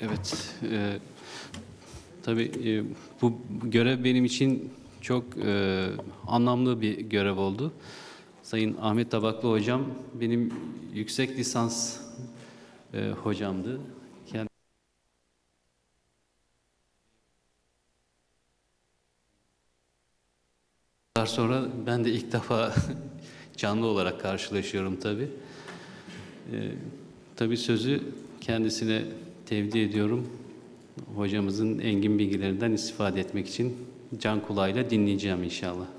Speaker 4: Evet, e, tabii e, bu görev benim için çok e, anlamlı bir görev oldu. Sayın Ahmet Tabaklı Hocam benim yüksek lisans e, hocamdı. Kend- sonra ben de ilk defa canlı olarak karşılaşıyorum tabii. Ee, tabii sözü kendisine tevdi ediyorum. Hocamızın engin bilgilerinden istifade etmek için can kulağıyla dinleyeceğim inşallah.